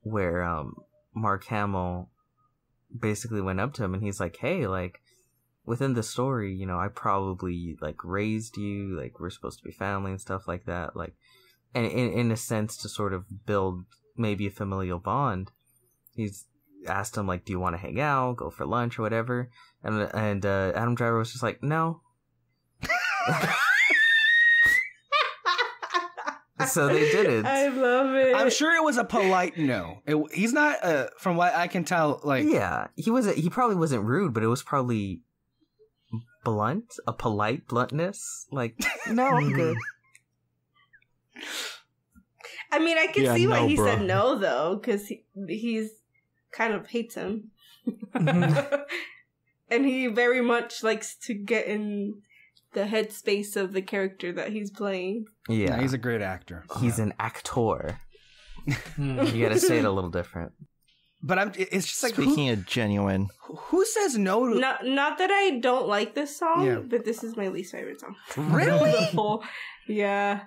where um, Mark Hamill basically went up to him and he's like, hey, like, within the story, you know, I probably, like, raised you, like, we're supposed to be family and stuff like that. Like, and in, in a sense, to sort of build maybe a familial bond, he's asked him, like, do you want to hang out, go for lunch or whatever? And, and uh, Adam Driver was just like, no. <laughs> so they did it. I love it. I'm sure it was a polite no. It, he's not, uh, from what I can tell, like, yeah, he was. He probably wasn't rude, but it was probably blunt, a polite bluntness. Like, <laughs> no, I'm good. I mean, I can Yeah, see why no, he bro. said no though, because he, he's kind of hates him, Mhm. <laughs> and he very much likes to get in the headspace of the character that he's playing. Yeah, yeah, he's a great actor. he's an actor. <laughs> You got to say it a little different. But I'm, it's just like, who, Speaking of genuine, who says no to Not, not that I don't like this song, Yeah. but this is my least favorite song. Really? <laughs> The whole- yeah.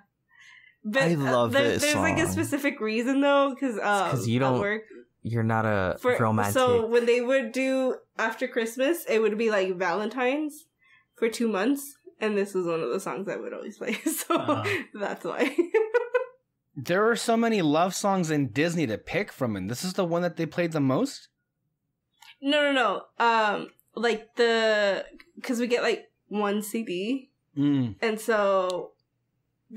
But I uh, love there- this There's like a specific reason though, because um, 'cause you don't work, You're not a for romantic. so when they would do after Christmas, it would be like Valentine's for two months, and this was one of the songs I would always play. <laughs> So Uh. that's why. <laughs> There are so many love songs in Disney to pick from, and this is the one that they played the most? no, no, no. Um, like the because we get like one CD, Mm. and so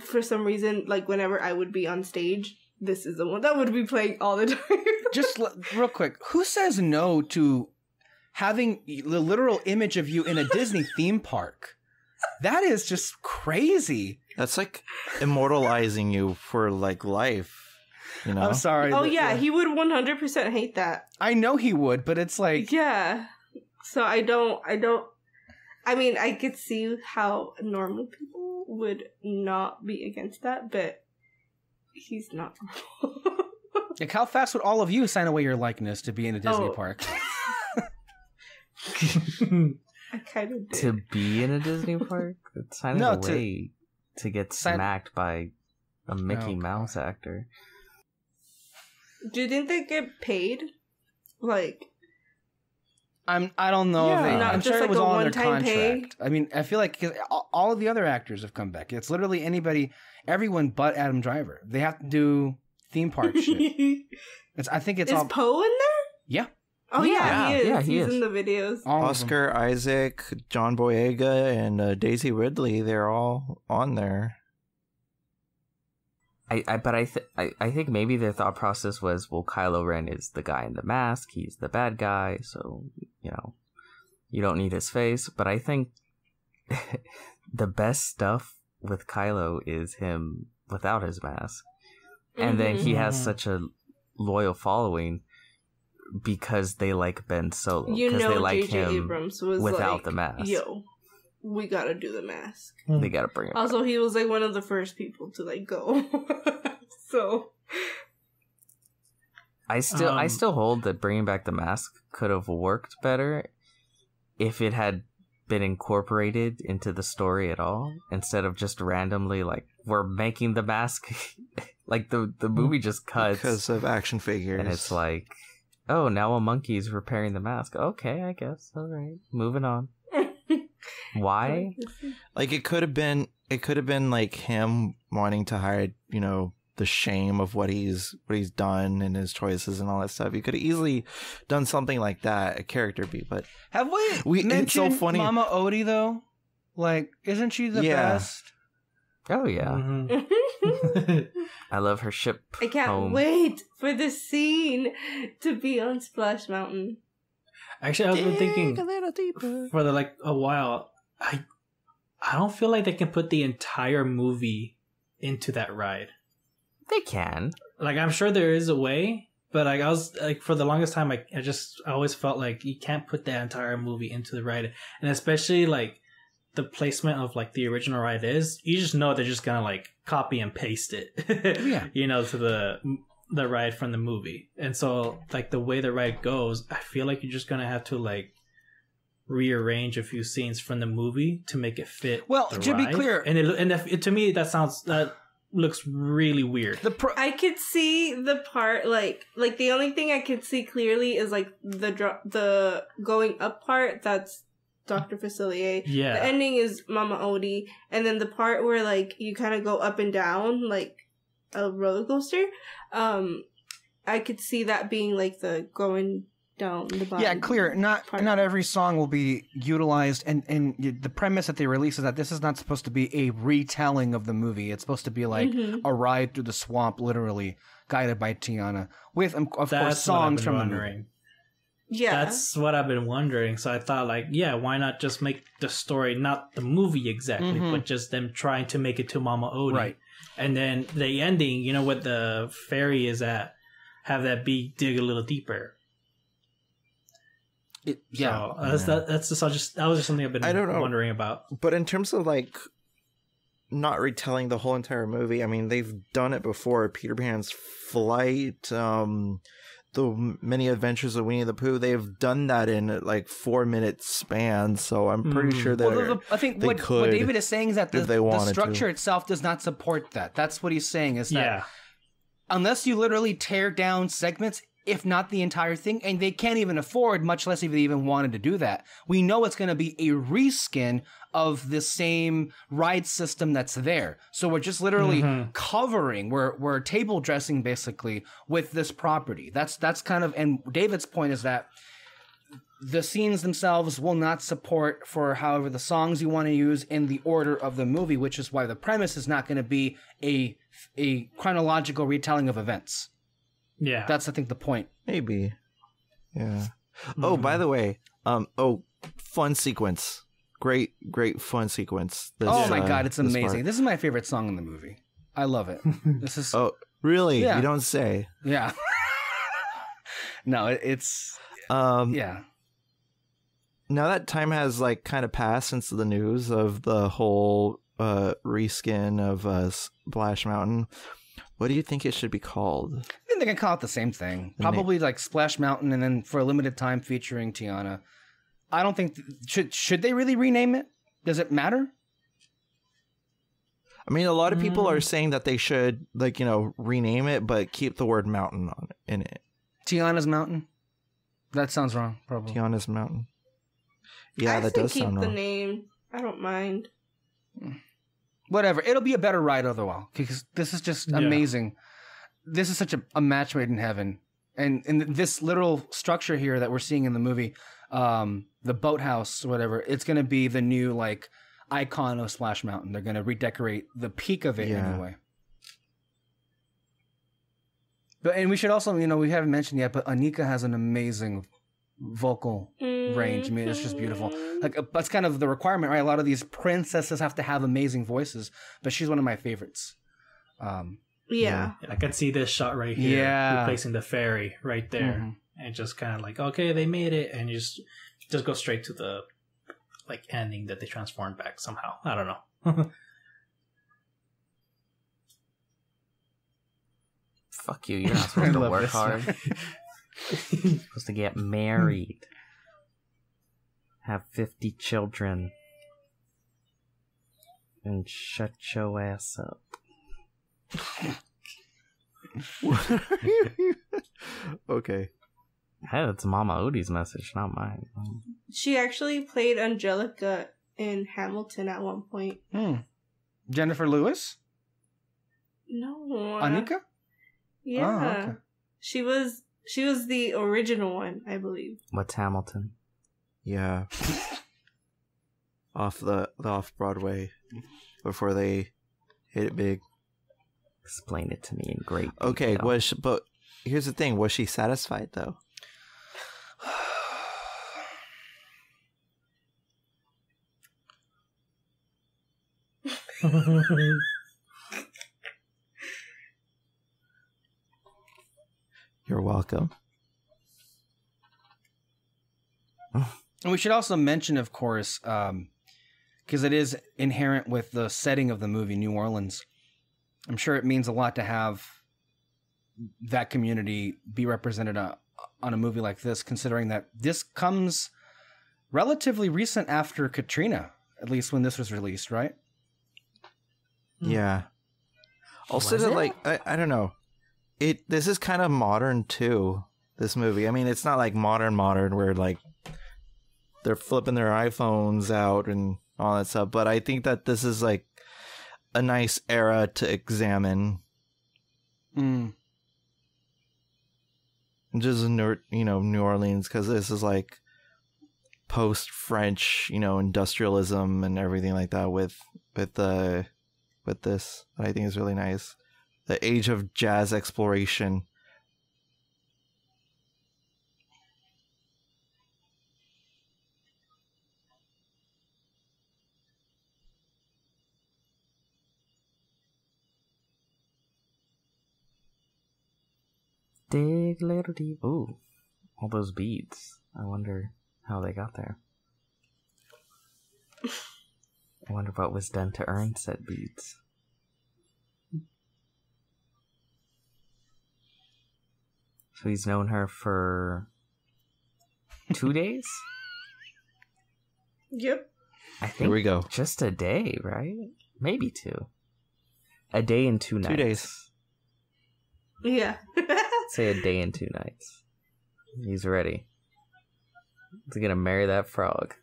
for some reason, like whenever I would be on stage, this is the one that would be playing all the <laughs> time. just l- real quick, who says no to having the literal image of you in a Disney theme park? That is just crazy. That's like immortalizing you for like life. You know? I'm sorry. Oh that- yeah, he would 100% hate that. I know he would, but it's like Yeah. So I don't I don't I mean, I could see how normal people would not be against that, but he's not. <laughs> like how fast would all of you sign away your likeness to be in a Disney Oh. park? <laughs> <laughs> I kind of to be in a Disney <laughs> park, it's kind No, of to- a way to get Sign- smacked by a Mickey Oh, Mouse actor. Do you think they get paid? Like, I'm. I don't know. Yeah. if they, Not I'm just sure like it was a all in their one-time pay? contract. I mean, I feel like 'cause all all of the other actors have come back. It's literally anybody, everyone but Adam Driver. They have to do theme park shit. <laughs> It's. I think it's is all. Poe in there? Yeah. Oh yeah, Yeah. he is. Yeah, he He's is. in the videos. all of. Oscar Isaac, John Boyega, and uh, Daisy Ridley, they're all on there. I, I but I, th- I I think maybe their thought process was, well, Kylo Ren is the guy in the mask. He's the bad guy, so you know, you don't need his face. But I think <laughs> the best stuff with Kylo is him without his mask, and then he has Mhm. such a loyal following because they like Ben Solo You because know, they like J.J. him Abrams was without like, the mask. Yo, we gotta do the mask. They gotta bring him. Also, he was like one of the first people to like go. <laughs> so I still I Um, still hold that bringing back the mask could have worked better if it had been incorporated into the story at all instead of just randomly like we're making the mask <laughs> like the the movie just cuts because of action figures. and it's like oh now a monkey's repairing the mask okay I guess all right moving on <laughs> why like it could have been it could have been like him wanting to hide you know the shame of what he's what he's done and his choices and all that stuff. You could have easily done something like that, a character beat, but Have we? We- it's so funny- Mama Odie though. Like, isn't she the Yeah. best? Oh yeah Mhm. <laughs> I love her ship I can't home. wait for the scene to be on Splash Mountain. Actually, I've been thinking a little deeper. for the like a while. I I don't feel like they can put the entire movie into that ride. they can Like I'm sure there is a way, but like I was like for the longest time, I, I just I always felt like you can't put the entire movie into the ride, and especially like the placement of like the original ride is, you just know they're just gonna like copy and paste it, <laughs> Yeah. you know, to the the ride from the movie, and so like the way the ride goes, I feel like you're just gonna have to like rearrange a few scenes from the movie to make it fit. Well, the to be clear- and it, and if, to me that sounds that looks really weird. The pro- I could see the part like like the only thing I could see clearly is like the dro- the going up part. That's Doctor Facilier. yeah, The ending is Mama Odie, and then the part where like you kind of go up and down like a roller coaster. Um, I could see that being like the going down the bottom. yeah, clear. Not part. not every song will be utilized, and and the premise that they release is that this is not supposed to be a retelling of the movie. It's supposed to be like Mhm. a ride through the swamp, literally guided by Tiana, with um, of course That's what I've songs been from the movie. Wondering. Yeah, That's what I've been wondering. So I thought, like, yeah, why not just make the story not the movie exactly, Mhm. but just them trying to make it to Mama Odie, Right. And then the ending, you know, what the fairy is at, have that be dig a little deeper. It, yeah, so that's that. That's just, I just that was just something I've been I don't know. wondering about. But in terms of like not retelling the whole entire movie, I mean they've done it before. Peter Pan's flight, um, the many adventures of Winnie the Pooh. They've done that in like four minute spans. So I'm pretty Mm. sure that Well, the, the- I think they what, what David is saying is that the, they the wanted to. structure itself does not support that. That's what he's saying is that Yeah, unless you literally tear down segments, if not the entire thing, and they can't even afford, much less if they even wanted to do that. We know it's going to be a reskin of the same ride system that's there. So we're just literally Mhm. covering, we're we're table dressing basically with this property. That's that's kind of and David's point is that the scenes themselves will not support for however the songs you want to use in the order of the movie, which is why the premise is not going to be a a chronological retelling of events. Yeah. That's I think the point. Maybe. Yeah. Oh, by the way, um, oh, fun sequence. Great, great fun sequence. This, oh my uh, god, it's this amazing. part. This is my favorite song in the movie. I love it. <laughs> This is Oh, really? Yeah. You don't say. yeah. <laughs> no, it, it's Um, yeah. now that time has like kind of passed since the news of the whole uh reskin of uh Splash Mountain. What do you think it should be called? I think they can call it the same thing. The na- Probably like Splash Mountain, and then for a limited time featuring Tiana. I don't think should should they really rename it? Does it matter? I mean, a lot of people Mm. are saying that they should like, you know, rename it but keep the word mountain on it, in it. Tiana's Mountain. That sounds wrong. Probably. Tiana's Mountain. Yeah, I that say does keep sound the wrong. name. I don't mind. Whatever. It'll be a better ride otherwise because this is just Yeah. amazing. This is such a, a match made in heaven, and and this literal structure here that we're seeing in the movie, um, the boathouse, whatever. It's gonna be the new like icon of Splash Mountain. They're gonna redecorate the peak of it Yeah. anyway. But and we should also, you know, we haven't mentioned yet, but Anika has an amazing vocal range. I mean, it's just beautiful. Like uh, that's kind of the requirement, right? A lot of these princesses have to have amazing voices, but she's one of my favorites. Um, yeah. I can see this shot right here, Yeah. replacing the fairy right there, mhm. and just kind of like, okay, they made it, and you just just go straight to the like ending that they transformed back somehow. I don't know. <laughs> Fuck you. You're not supposed <laughs> to work hard. You're supposed to get married. <laughs> Have 50 children. And shut your ass up. <laughs> okay. Hey, that's Mama Odie's message, not mine. She actually played Angelica in Hamilton at one point. Hmm. Jennifer Lewis, No. Anika. Yeah. Oh, okay. She was she was the original one, I believe. What's Hamilton? Yeah. off the, the off Broadway before they hit it big. Explain it to me in great Okay, detail. was she, but here's the thing: was she satisfied though? <laughs> You're welcome. <laughs> And we should also mention, of course, because it is inherent with the setting of the movie, New Orleans. I'm sure it means a lot to have that community be represented uh, on a movie like this, considering that this comes relatively recent after Katrina, at least when this was released, right? Hmm. Yeah. Also, Was to, it? like I, I don't know, it this is kind of modern too. This movie, I mean, it's not like modern modern where like they're flipping their iPhones out and all that stuff. But I think that this is like a nice era to examine, Mm. just in New, you know New Orleans because this is like post French, you know, industrialism and everything like that with with the with this. I think is really nice. The age of jazz exploration. Dig little deep. Ooh, all those beads. I wonder how they got there. I wonder what was done to earn said beads. So he's known her for two days? Yep. I think Here we go. just a day, right? Maybe two. A day and two nights. Two days. Yeah. <laughs> Say a day and two nights. He's ready. He's gonna marry that frog.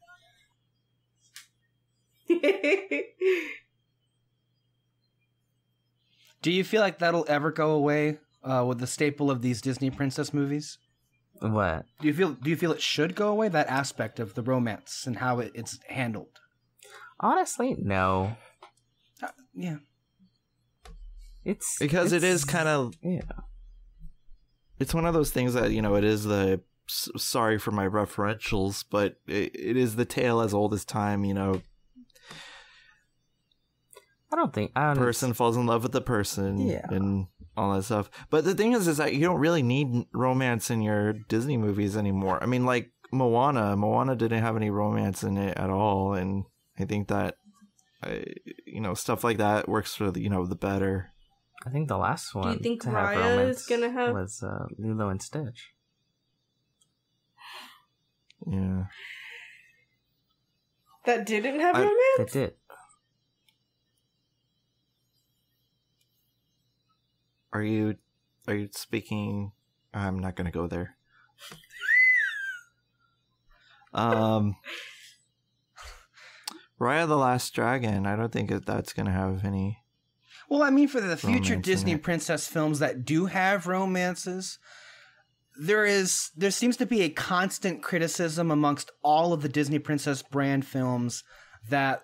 Do you feel like that'll ever go away uh, with the staple of these Disney princess movies? What? Do you feel do you feel it should go away that aspect of the romance and how it, it's handled? Honestly, no. Uh, yeah. It's Because it it's- kind of yeah. it's one of those things that you know it is the sorry for my referentials, but it, it is the tale as old as time. You know, I don't think I don't, person falls in love with the person, Yeah. and all that stuff. But the thing is, is that you don't really need romance in your Disney movies anymore. I mean, like Moana, Moana didn't have any romance in it at all, and I think that. uh, you know, stuff like that works for the, you know the better. I think the last one think to have Raya is romance gonna have- was uh, Lilo and Stitch. Yeah. That didn't have I- They romance. did. Are you are you speaking I'm not gonna go there. <laughs> um Raya the Last Dragon, I don't think that's gonna have any Well, I mean, for the future Romance Disney princess films that do have romances, there is there seems to be a constant criticism amongst all of the Disney princess brand films that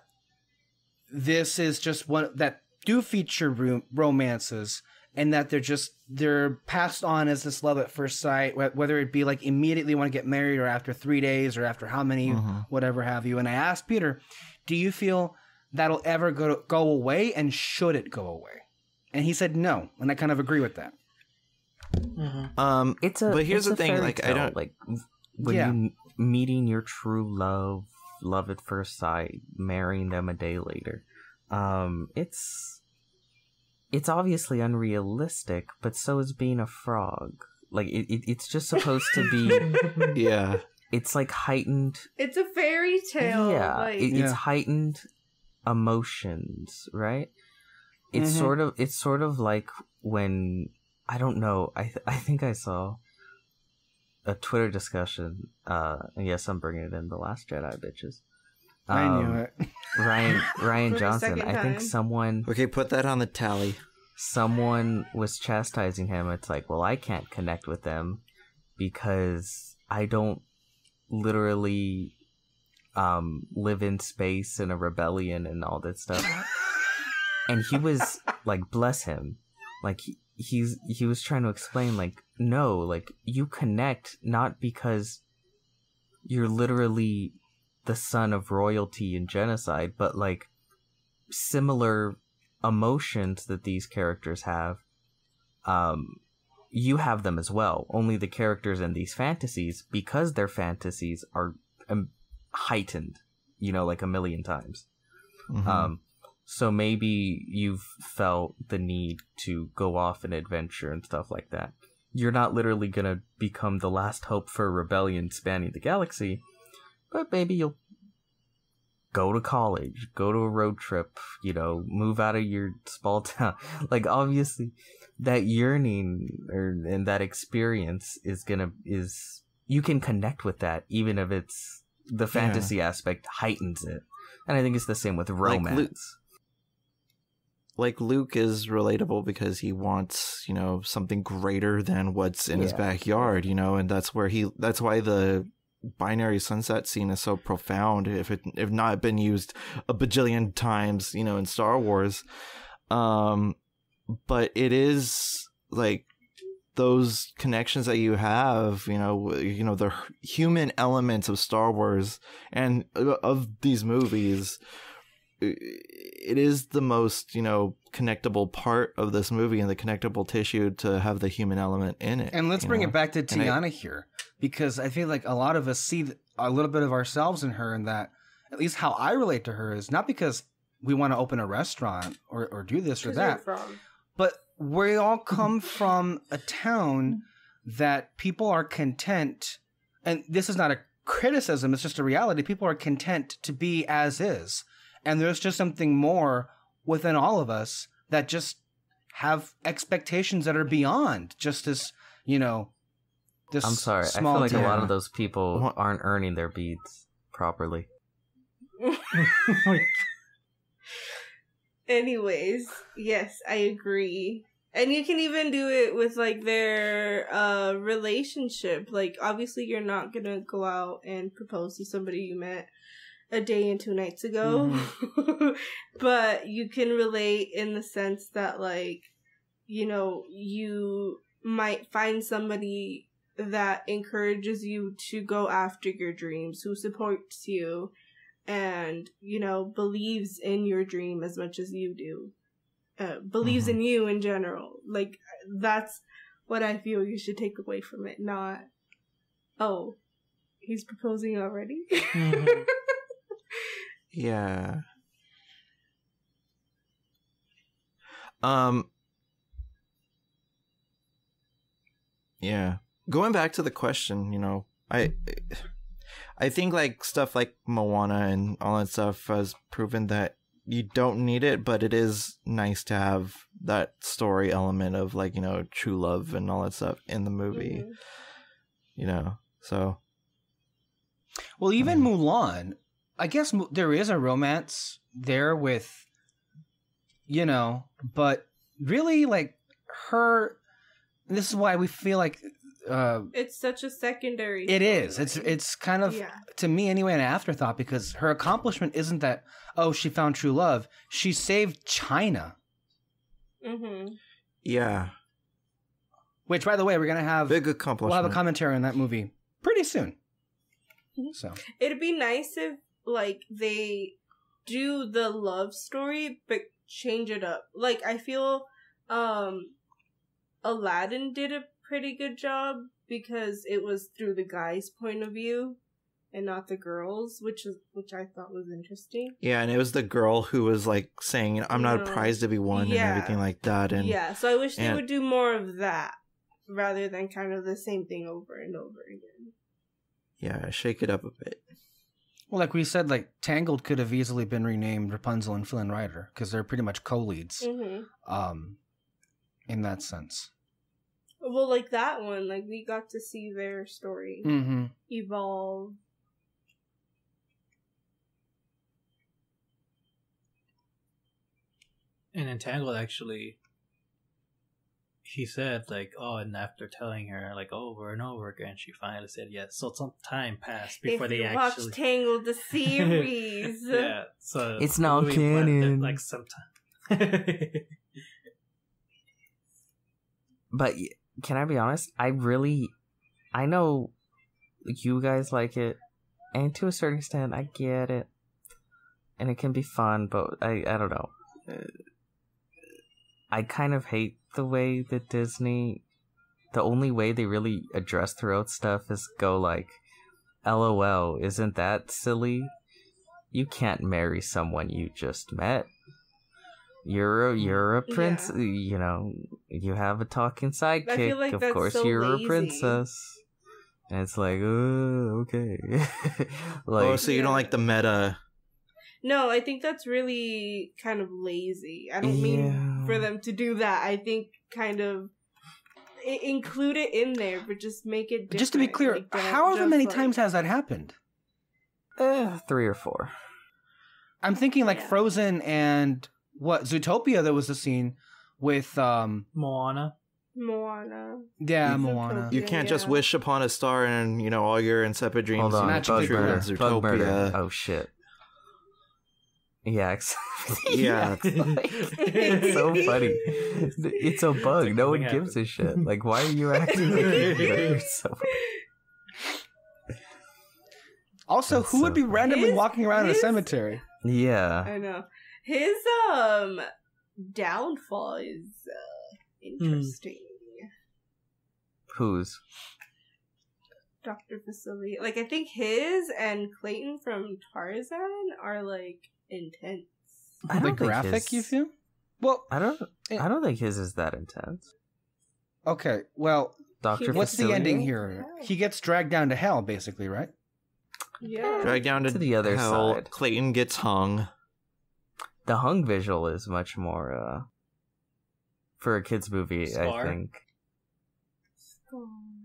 this is just one that do feature ro- romances and that they're just they're passed on as this love at first sight whether it be like immediately want to get married or after 3 days or after how many Mhm. whatever have you and I asked Peter do you feel that'll ever go go away and should it go away and he said no and I kind of agree with that um It's a. But here's the thing, fairy like, I don't- like when Yeah. you m- meeting your true love, love at first sight, marrying them a day later. Um, it's it's obviously unrealistic, but so is being a frog. Like it, it it's just supposed to be. <laughs> yeah. It's like heightened. It's a fairy tale. Yeah, like, it, Yeah. it's heightened emotions, right? It's Mhm. sort of it's sort of like when I don't know. I th- I think I saw a Twitter discussion. Uh, and yes, I'm bringing it in. The Last Jedi, bitches. I knew Um, it <laughs> Rian Ryan <laughs> Johnson. I think someone Okay, put that on the tally. someone was chastising him. It's like, well, I can't connect with them because I don't literally um live in space and a rebellion and all that stuff. and he was like, bless him, like he, he's he was trying to explain like, no, like you connect not because you're literally the son of royalty and genocide, but like similar emotions that these characters have um you have them as well only the characters in these fantasies because their fantasies are um, heightened you know like a million times Mhm. um so maybe you've felt the need to go off an adventure and stuff like that you're not literally gonna become the last hope for a rebellion spanning the galaxy but maybe you'll go to college, go to a road trip, you know, move out of your small <laughs> town. Like obviously that yearning or and that experience is gonna is you can connect with that even if it's the fantasy aspect heightens it. And I think it's the same with Like Lu- romance. like Luke is relatable because he wants, you know, something greater than what's in his backyard, you know, and that's where he that's why the binary sunset scene is so profound if it if not been used a bajillion times, you know, in Star Wars. Um but it is like those connections that you have, you know, you know the human elements of Star Wars and uh, of these movies it is the most you know connectable part of this movie and the connectable tissue to have the human element in it And let's bring know? it back to And I- Tiana here because I feel like a lot of us see a little bit of ourselves in her, and that at least how I relate to her is not because we want to open a restaurant or, or do this or that, but we all come <laughs> from a town that people are content, and this is not a criticism, it's just a reality. People are content to be as is. And there's just something more within all of us that just have expectations that are beyond just this, you know, this I'm sorry. I feel like a lot of those people aren't earning their beads properly. <laughs> <laughs> Anyways, yes, I agree. And you can even do it with like their uh relationship. Like obviously you're not going to go out and propose to somebody you met a day and two nights ago. <laughs> but you can relate in the sense that like you know, you might find somebody that encourages you to go after your dreams, who supports you, and you know believes in your dream as much as you do, uh, believes Mhm. in you in general. Like that's what I feel you should take away from it. Not, oh, he's proposing already. Mhm. <laughs> Yeah. Um Yeah. Going back to the question, you know, I I think like stuff like Moana and all that stuff has proven that you don't need it, but it is nice to have that story element of like, you know, true love and all that stuff in the movie, Mhm. you know. So, Well, even Um, Mulan, I guess there is a romance there with, you know, but really, like her. This is why we feel like uh, It's such a secondary. it is. It's it's kind of yeah. to me anyway an afterthought because her accomplishment isn't that oh she found true love. She saved China, Mm-hmm. yeah, which by the way we're gonna have big accomplishment. we'll have a commentary on that movie pretty soon. Mhm. So It'd be nice if like they do the love story but change it up. Like I feel um Aladdin did a pretty good job because it was through the guy's point of view and not the girls, which is which I thought was interesting. Yeah, and it was the girl who was like saying, "I'm not a No. prize to be won" Yeah. and everything like that. And yeah, so I wish they would do more of that rather than kind of the same thing over and over again. yeah, shake it up a bit. well, like we said, like Tangled could have easily been renamed Rapunzel and Flynn Rider because they're pretty much co-leads. hmm Um, in that sense. Well, like that one, like we got to see their story Mm-hmm. evolve. And Entangled actually, he said like, oh, and after telling her like over and over again, she finally said yes. So some time passed before if they you actually. watch <laughs> Tangled the series. <laughs> yeah, so It's the now movie canon. Like sometime. <laughs> But y- can I be honest? I really, I know you guys like it, and to a certain extent, I get it, and it can be fun. But I, I don't know. Uh, I kind of hate the way that Disney. The only way they really address throughout stuff is go like, "LOL, isn't that silly? You can't marry someone you just met." You're a, you're a prince, Yeah. you know. You have a talking sidekick. like of course, so you're lazy. a princess. And it's like, uh, okay. <laughs> like, oh, so you don't like the meta? No, I think that's really kind of lazy. I don't mean for them to do that. I think kind of include it in there, but just make it. Just to be clear, Like, however many like- times has that happened? eh, three or four. I'm thinking like Yeah. Frozen and what Zootopia. There was a scene with um Moana. Moana? yeah You- Moana. You can't just wish upon a star and you know all your inseparate dreams. Hold on, Magically bug true. murder, in bug murder. Zootopia. Oh shit. Yeah, <laughs> ex- Yeah. <laughs> it's so funny. It's a bug. like no one nothing gives a shit. Like, why are you acting like you're <laughs> so? Also, That's who would be randomly His- walking around in a cemetery? Yeah. I know his um downfall is uh, interesting. Who's? Doctor Facilier, like I think his and Clayton from Tarzan are like intense. I the don't think graphic, his- you feel? Well, I don't. I don't think his is that intense. okay. Well, Doctor. what's the ending here? He gets dragged down to hell, basically, right? Yeah. Dragged down to, To the other hell. side. Clayton gets hung. The hung visual is much more uh for a kids movie. I Scar? think.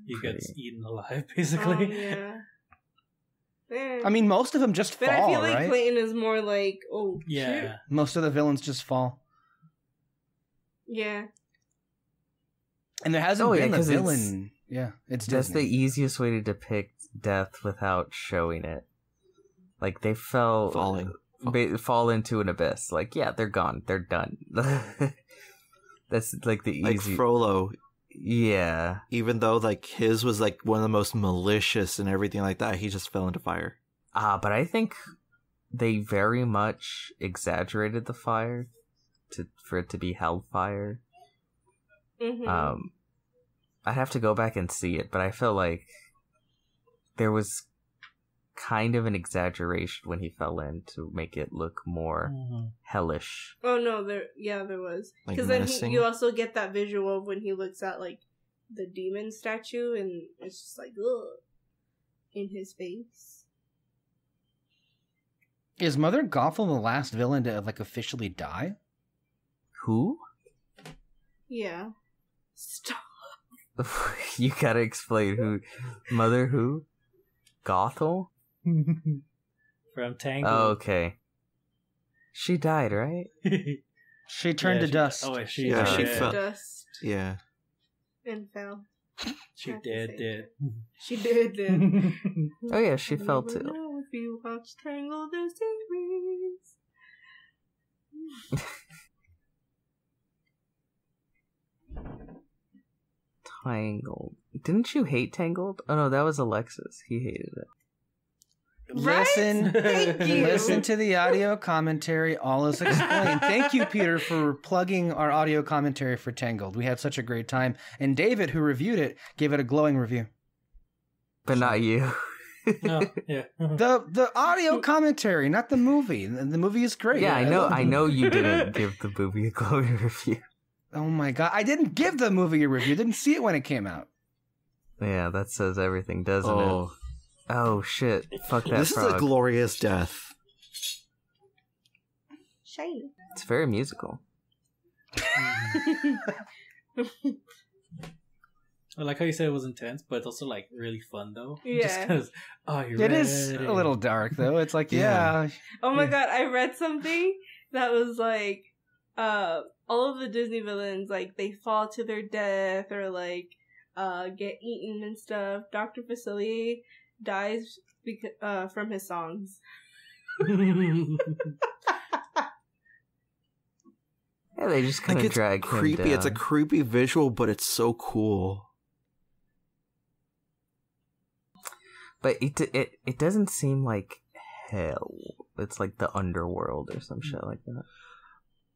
He gets eaten alive, <laughs> Oh, basically. yeah. Eh. I mean, most of them just but fall, I feel like right? Clayton is more like, oh, shit. yeah. Most of the villains just fall, yeah. and there hasn't Oh, yeah, been a 'cause it's- villain. Yeah, it's That's Disney. the easiest way to depict death without showing it. Like they fell Falling. Ba- fall into an abyss. Like yeah, they're gone. They're done. <laughs> That's like the easy. Like. Frollo. Yeah. Even though like his was like one of the most malicious and everything like that, he just fell into fire. Uh, but I think they very much exaggerated the fire to for it to be hellfire. Mhm. Um, I'd have to go back and see it, but I feel like there was kind of an exaggeration when he fell in to make it look more Mhm. hellish. oh no, there. Yeah, there was. Like Because then he, you also get that visual of when he looks at like the demon statue, and it's just like ugh, in his face. Is Mother Gothel the last villain to like officially die? Who? Yeah. Stop. <laughs> you gotta explain who. Mother who? Gothel? <laughs> From Tangled. Oh, okay. She died, right? <laughs> She turned Yeah, to she- dust. Oh, wait, she, Yeah, yeah, she yeah. fell- Dust Yeah. and fell. She did, did. She did. Then. Oh yeah, she You fell too. know If you watch Tangled the series. <laughs> Tangled. Didn't you hate Tangled? Oh no, that was Alexis. He hated it. Listen, Thank you. listen to the audio commentary. All is explained. Thank you, Peter, for plugging our audio commentary for Tangled. We had such a great time, and David, who reviewed it, gave it a glowing review. But not you. No, <laughs> yeah. The the audio commentary, not the movie. The, the movie is great. yeah, I know. I know you didn't give the movie a glowing <laughs> review. Oh my god, I didn't give the movie a review. Didn't see it when it came out. Yeah, that says everything, doesn't Oh, it? Oh shit! Fuck that this frog. is a glorious death. Shiny. it's very musical. I like how you said it was intense, but it's also like really fun though. <laughs> Just Yeah. because, oh, you're It is a little dark though. It's like yeah, Yeah. Oh my Yeah. god, I read something that was like uh all of the Disney villains like they fall to their death or like uh get eaten and stuff. Dr. Facilier dies because uh from his songs. <laughs> <laughs> Yeah, they just kind of it's drag creepy. him down. It's a creepy visual, but it's so cool. but it it it doesn't seem like hell. It's like the underworld or some shit like that.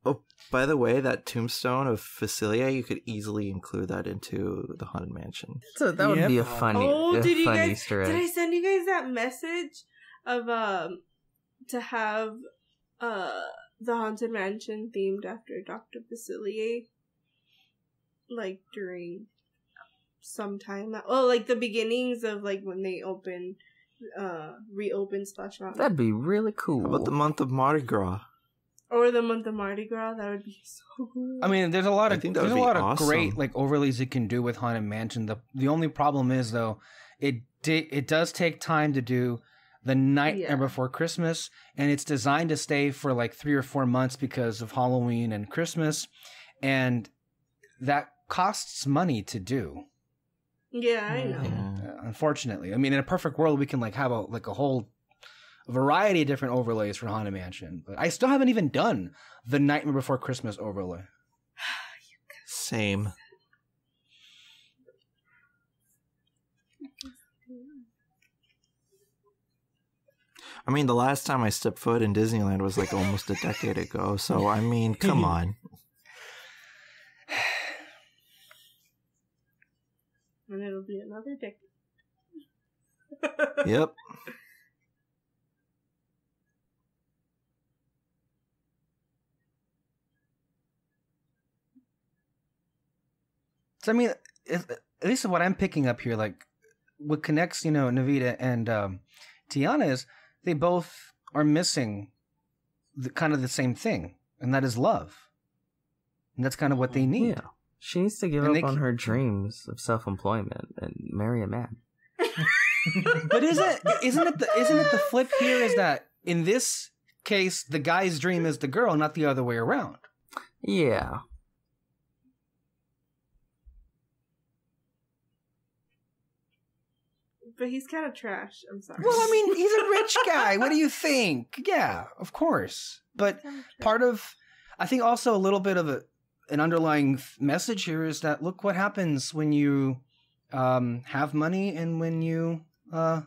Oh, by the way, that tombstone of Facilier, you could easily include that into the haunted mansion. So that would be a funny, oh, a did you guys Easter did I send you guys that message of um to have uh the haunted mansion themed after Dr. Facilier? Like during some time oh like the beginnings of like when they open uh reopen Splash Mountain. That'd be really cool. How about the month of Mardi Gras? Or the month of Mardi Gras, that would be <laughs> so cool. I mean, there's a lot of think there's a would be lot of great like overlays you can do with Haunted Mansion. The the only problem is though, it di- it does take time to do the night Yeah. Before Christmas, and it's designed to stay for like three or four months because of Halloween and Christmas, and that costs money to do. yeah, I know. Yeah. uh, unfortunately, I mean, in a perfect world, we can like have a like a whole variety of different overlays for Haunted Mansion, but I still haven't even done the Nightmare Before Christmas overlay. Same. I mean, the last time I stepped foot in Disneyland was like almost a decade ago. So, I mean, come <laughs> on. <sighs> And it'll be another decade. Yep. <laughs> So I mean, it, at least what I'm picking up here, like what connects, you know, Naveen and um, Tiana is they both are missing the, kind of the same thing, and that is love. And that's kind of what they need. Yeah, she needs to give And up on keep- her dreams of self-employment and marry a man. <laughs> But isn't isn't it the isn't it the flip here is that in this case the guy's dream is the girl, not the other way around. Yeah, But he's kind of trash. I'm sorry. Well, I mean, <laughs> he's a rich guy. What do you think? Yeah, of course. But part of I think also a little bit of a an underlying message here is that look what happens when you um, have money and when you uh,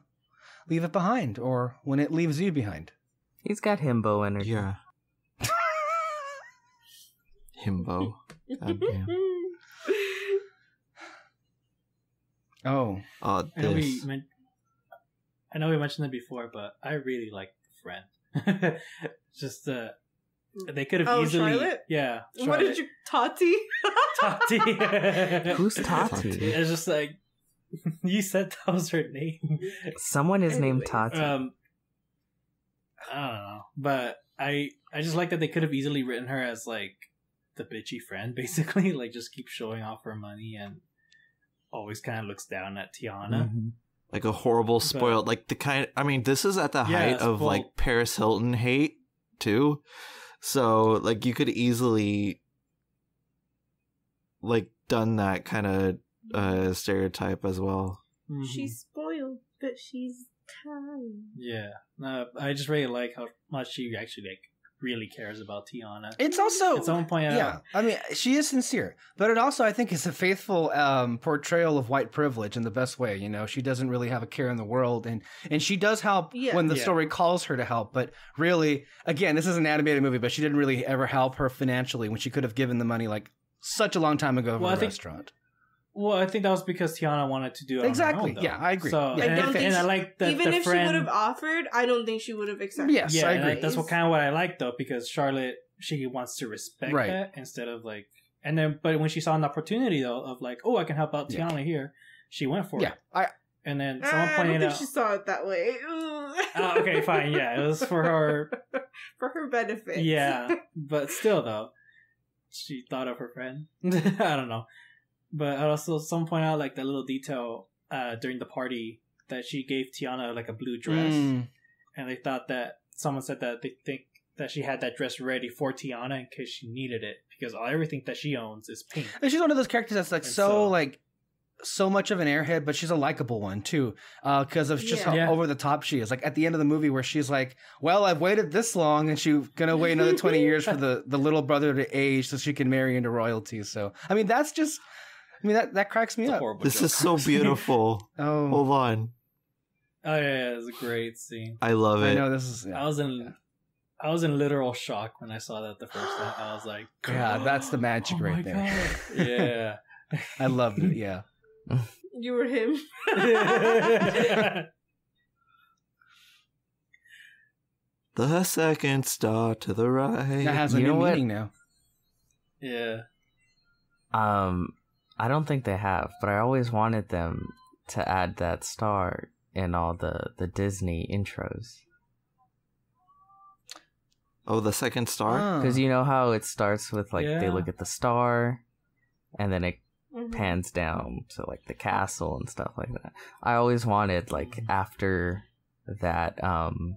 leave it behind, or when it leaves you behind. He's got himbo energy. Yeah. <laughs> Himbo. <laughs> Goddamn. Oh, Oh, I know we this. men- I know we mentioned it before, but I really like friend. <laughs> Just uh, they could have Oh, easily, Charlotte? yeah. what did you Tati? Tati? <laughs> Who's Tati? It's just like <laughs> you said that was her name. Someone is named Tati. Um, I don't know, but I I just like that they could have easily written her as like the bitchy friend, basically, like just keep showing off her money and always kind of looks down at Tiana. Mhm. like a horrible But- spoiled like the kind I mean this is at the Yeah, height of spoiled. like Paris Hilton hate too. So like you could easily like done that kind of uh stereotype as well. Mhm. she's spoiled, but she's kind. yeah. No, I just really like how much she actually like really cares about Tiana. it's also At some point, yeah. I mean, she is sincere, but it also I think is a faithful um, portrayal of white privilege in the best way. You know, she doesn't really have a care in the world, and and she does help Yeah. when the Yeah. story calls her to help. But really, again, this is an animated movie, but she didn't really ever help her financially when she could have given the money like such a long time ago for Well, the I think- restaurant. Well, I think that was because Tiana wanted to do it. Exactly. On her own. Yeah, I agree. So, Yeah. and, I if- think and I like that Even the if friend, she would have offered, I don't think she would have accepted. Yes, yeah, I and agree. that's what kind of what I like though, because Charlotte she wants to respect Right. that instead of like, and then but when she saw an opportunity though of like, oh, I can help out Yeah. Tiana here, she went for Yeah, it. I And then Ah, someone I don't pointed think out, she saw it that way. <laughs> oh, okay, fine, yeah, it was for her, <laughs> for her benefit. yeah, <laughs> but still though, she thought of her friend. I don't know, but also someone pointed out like the little detail uh during the party that she gave Tiana like a blue dress. Mm. and they thought that someone said that they think that she had that dress ready for Tiana in case she needed it because all, everything that she owns is pink. And she's one of those characters that's like so, so- like so much of an airhead, but she's a likable one too, because of just Yeah. how Yeah. over the top she is. Like at the end of the movie, where she's like, "Well, I've waited this long, and she's gonna wait another twenty years for the the little brother to age so she can marry into royalty." So, I mean, that's just, I mean, that that cracks me It's a up. horrible This joke. is so <laughs> beautiful. Oh, Hold on. oh yeah, yeah, it's a great scene. I love it. I it. know this is. I was in, I was in literal shock when I saw that the first time. I was like, <gasps> Yeah, that's the <gasps> magic oh right my there. God. <laughs> Yeah. I loved it. Yeah, You were him. <laughs> The second star to the right. that has a You new know what? meaning now. yeah. Um, I don't think they have, but I always wanted them to add that star in all the the Disney intros oh, the second star? Because you know how it starts with like they look at the star, and then it Mhm. pans down to like the castle and stuff like that. I always wanted like after that um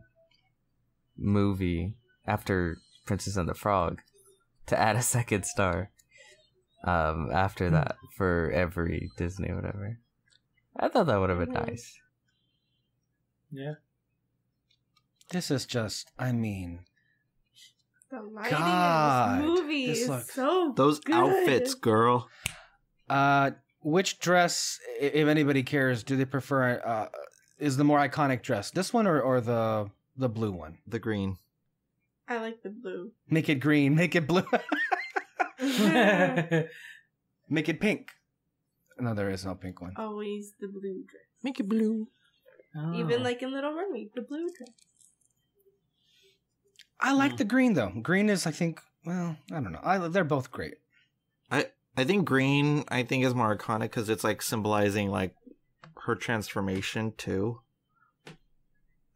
movie after Princess and the Frog to add a second star um after that for every Disney whatever. I thought that would have been Mhm. nice. Yeah. This is just. I mean, The lighting God, in this movie this is looks- so Those good. outfits, girl. Uh, which dress, if anybody cares, do they prefer? Uh, is the more iconic dress this one or, or the the blue one? The green. I like the blue. Make it green, make it blue, <laughs> <laughs> make it pink. No, there is no pink one. Always the blue dress. Make it blue. Even Oh. like in Little Mermaid, the blue dress. I like Hmm. the green though. Green is, I think, well, I don't know. I, they're both great. I I think green. I think is more iconic because it's like symbolizing like her transformation too.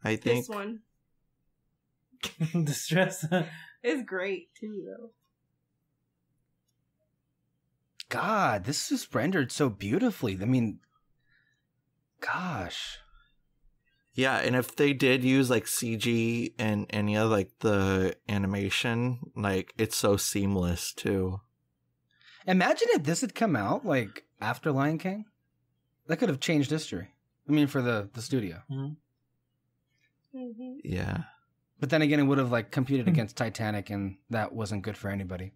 I think. This one <laughs> the stress. is great too, though. God, this is rendered so beautifully. I mean, gosh. Yeah, and if they did use like CG and any of like the animation, like it's so seamless too. Imagine if this had come out like after Lion King. That could have changed history. I mean, for the the studio. hmm Yeah. But then again, it would have like competed against Titanic, and that wasn't good for anybody.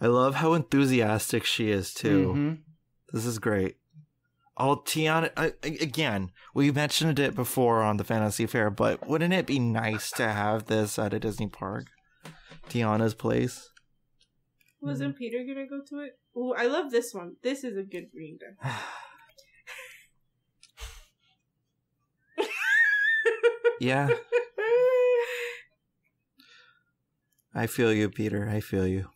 I love how enthusiastic she is too. Mhm. This is great. Oh, Tiana, I, I- again, we mentioned it before on the Fantasy Faire, but wouldn't it be nice to have this at a Disney park? Tiana's place. Wasn't Peter gonna go to it? Oh, I love this one. This is a good green day. <sighs> Yeah, <laughs> I feel you, Peter. I feel you.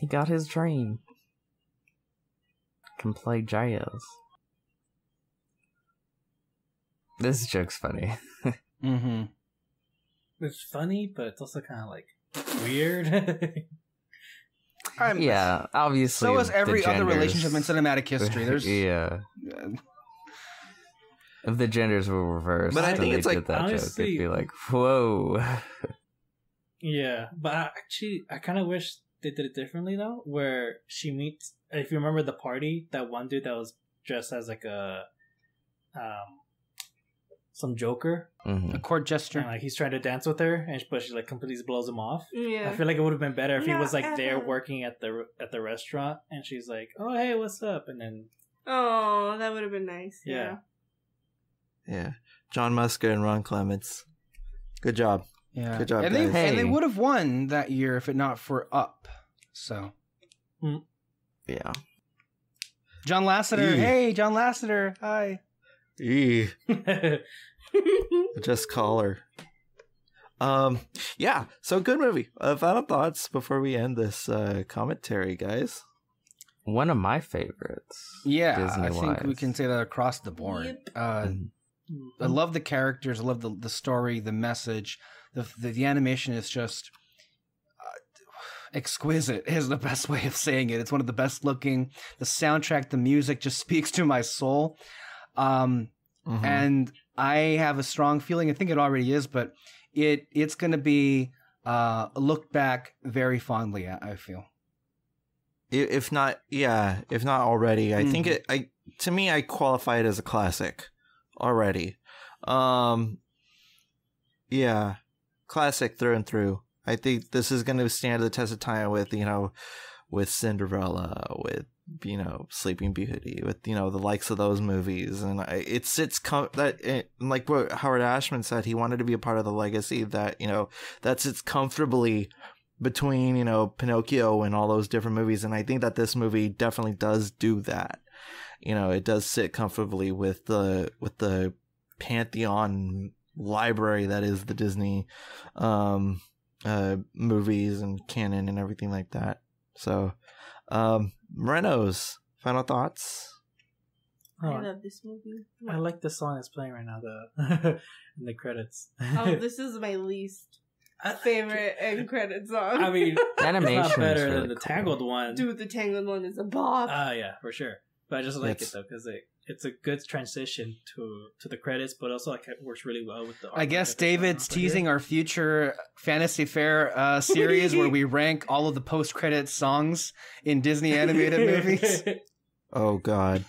He got his dream. Can play jazz. This joke's funny. <laughs> Mhm. It's funny, but it's also kind of like weird. I'm- yeah, obviously. So is every other relationship in cinematic history. <laughs> There's yeah. If the genders were reversed, But I think they it's like- did that joke, honestly- it'd be like, whoa. <laughs> yeah, but I actually, I kind of wish they did it differently though. Where she meets, if you remember the party, that one dude that was dressed as like a, um, some Joker, Mhm. a court jester. and like he's trying to dance with her, and but she like completely blows him off. Yeah. I feel like it would have been better if he was like there working at the at the restaurant, and she's like, "Oh hey, what's up?" And then Oh, that would have been nice. Yeah. Yeah. Yeah, John Musker and Ron Clements. Good job. Yeah. Good job, and they, guys. and they would have won that year if it not for Up. So Yeah. John Lasseter, hey John Lasseter, hi. Eee. <laughs> Just call her. Um, yeah. So good movie. Uh, final thoughts before we end this uh, commentary, guys. One of my favorites. Yeah, disney I think we can say that across the board. Yep. Uh, Mhm. I love the characters. I love the the story, the message. The the, the animation is just uh, exquisite. <laughs> Is the best way of saying it. It's one of the best looking. The soundtrack, the music just <laughs> speaks to my soul. Um, Mhm. and I have a strong feeling. I think it already is, but it it's going to be uh, looked back very fondly. I I feel. If not, yeah, if not already, I think Mhm. it. I to me, I qualify it as a classic already. Um, yeah, classic through and through. I think this is going to stand the test of time with you know, with Cinderella, with you know, Sleeping Beauty, with you know the likes of those movies, and I, it sits com- that it, like what Howard Ashman said, he wanted to be a part of the legacy that you know that sits comfortably between you know Pinocchio and all those different movies, and I think that this movie definitely does do that. You know, it does sit comfortably with the with the pantheon library that is the Disney um, uh, movies and canon and everything like that. So, um, Moreno's final thoughts. Oh, I love this movie. I like the song that's playing right now. The <laughs> in the credits. Oh, <laughs> this is my least favorite end credit song. I mean, <laughs> Animation it's not better really than the cool. Tangled one. dude, the Tangled one is a bop. Ah, yeah, for sure. But I just like It's- it though because it, it's a good transition to to the credits, but also like it works really well with the. I guess that they're showing David's off here. teasing our future Fantasy Faire uh, series where we <laughs> rank all of the post credit songs in Disney animated movies. <laughs> Oh God,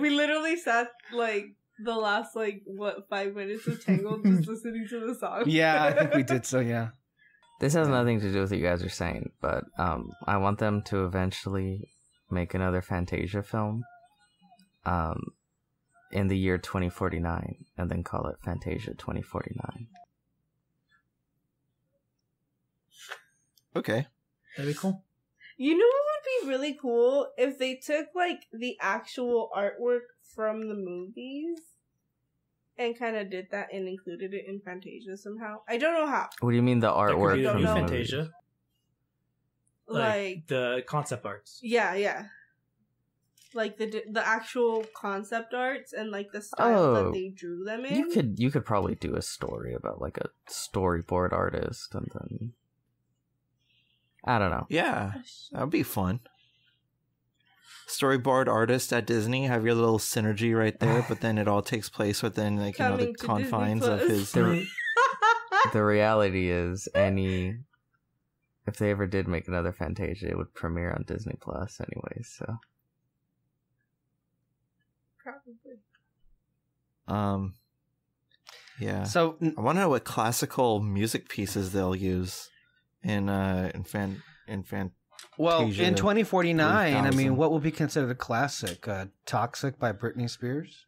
we literally sat like the last like what five minutes of Tangled just <laughs> listening to the song. Yeah, I think we did so. Yeah. This has nothing to do with what you guys are saying, but um, I want them to eventually make another Fantasia film um, in the year 2049 and then call it Fantasia 2049. okay. That'd be cool. You know what would be really cool if they took like the actual artwork from the movies and kind of did that and included it in Fantasia somehow. I don't know how. What do you mean the artwork from the Fantasia, movies? Like, Like, the concept arts. yeah, yeah. Like the the actual concept arts and like the style Oh. that they drew them in. You could you could probably do a story about like a storyboard artist and then I don't know. Yeah, oh, that would be fun. Storyboard artist at Disney, have your little synergy right there, but then it all takes place within like you know the Coming to Disney confines of his. The, <laughs> the reality is any if they ever did make another Fantasia, it would premiere on Disney Plus anyways, so Probably. Um, Yeah. So I want to know what classical music pieces they'll use in uh in fan in fan. well, in 2049, I mean, what would be considered a classic? Uh, Toxic by Britney Spears.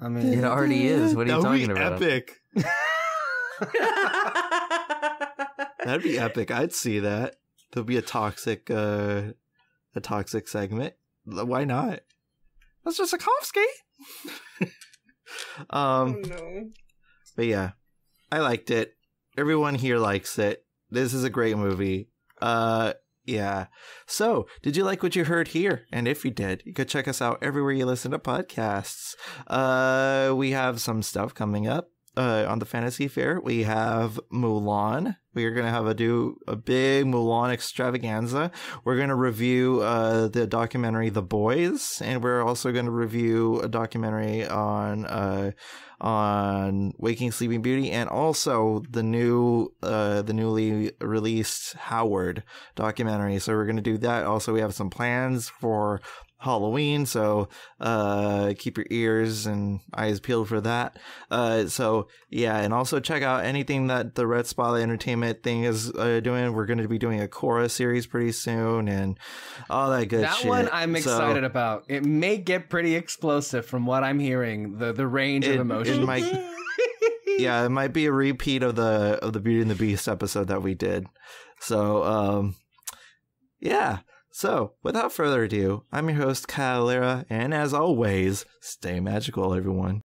I mean, It already is. What are you talking about? Epic. <laughs> <laughs> That'd be epic. I'd see that. There'll be a toxic uh a toxic segment. Why not? That's just Tchaikovsky. <laughs> um no. But yeah, I liked it. Everyone here likes it. This is a great movie. Uh, yeah. So, did you like what you heard here? And if you did, you could check us out everywhere you listen to podcasts. Uh, we have some stuff coming up. Uh, on the Fantasy Faire, we have Mulan. We are gonna have a do a big Mulan extravaganza. We're gonna review uh the documentary The Boys, and we're also gonna review a documentary on uh on Waking Sleeping Beauty and also the new uh the newly released Howard documentary. So we're gonna do that. Also we have some plans for Halloween, so uh keep your ears and eyes peeled for that. Uh so yeah, and also check out anything that the Red Spotlight Entertainment thing is uh, doing. We're gonna be doing a Korra series pretty soon and all that good that shit. one I'm So- excited about. It may get pretty explosive from what I'm hearing. The the range It- of emotion. might- <laughs> yeah, it might be a repeat of the of the Beauty and the Beast episode that we did. So, um, yeah. So, without further ado, I'm your host Kyle Lira, and as always, stay magical, everyone.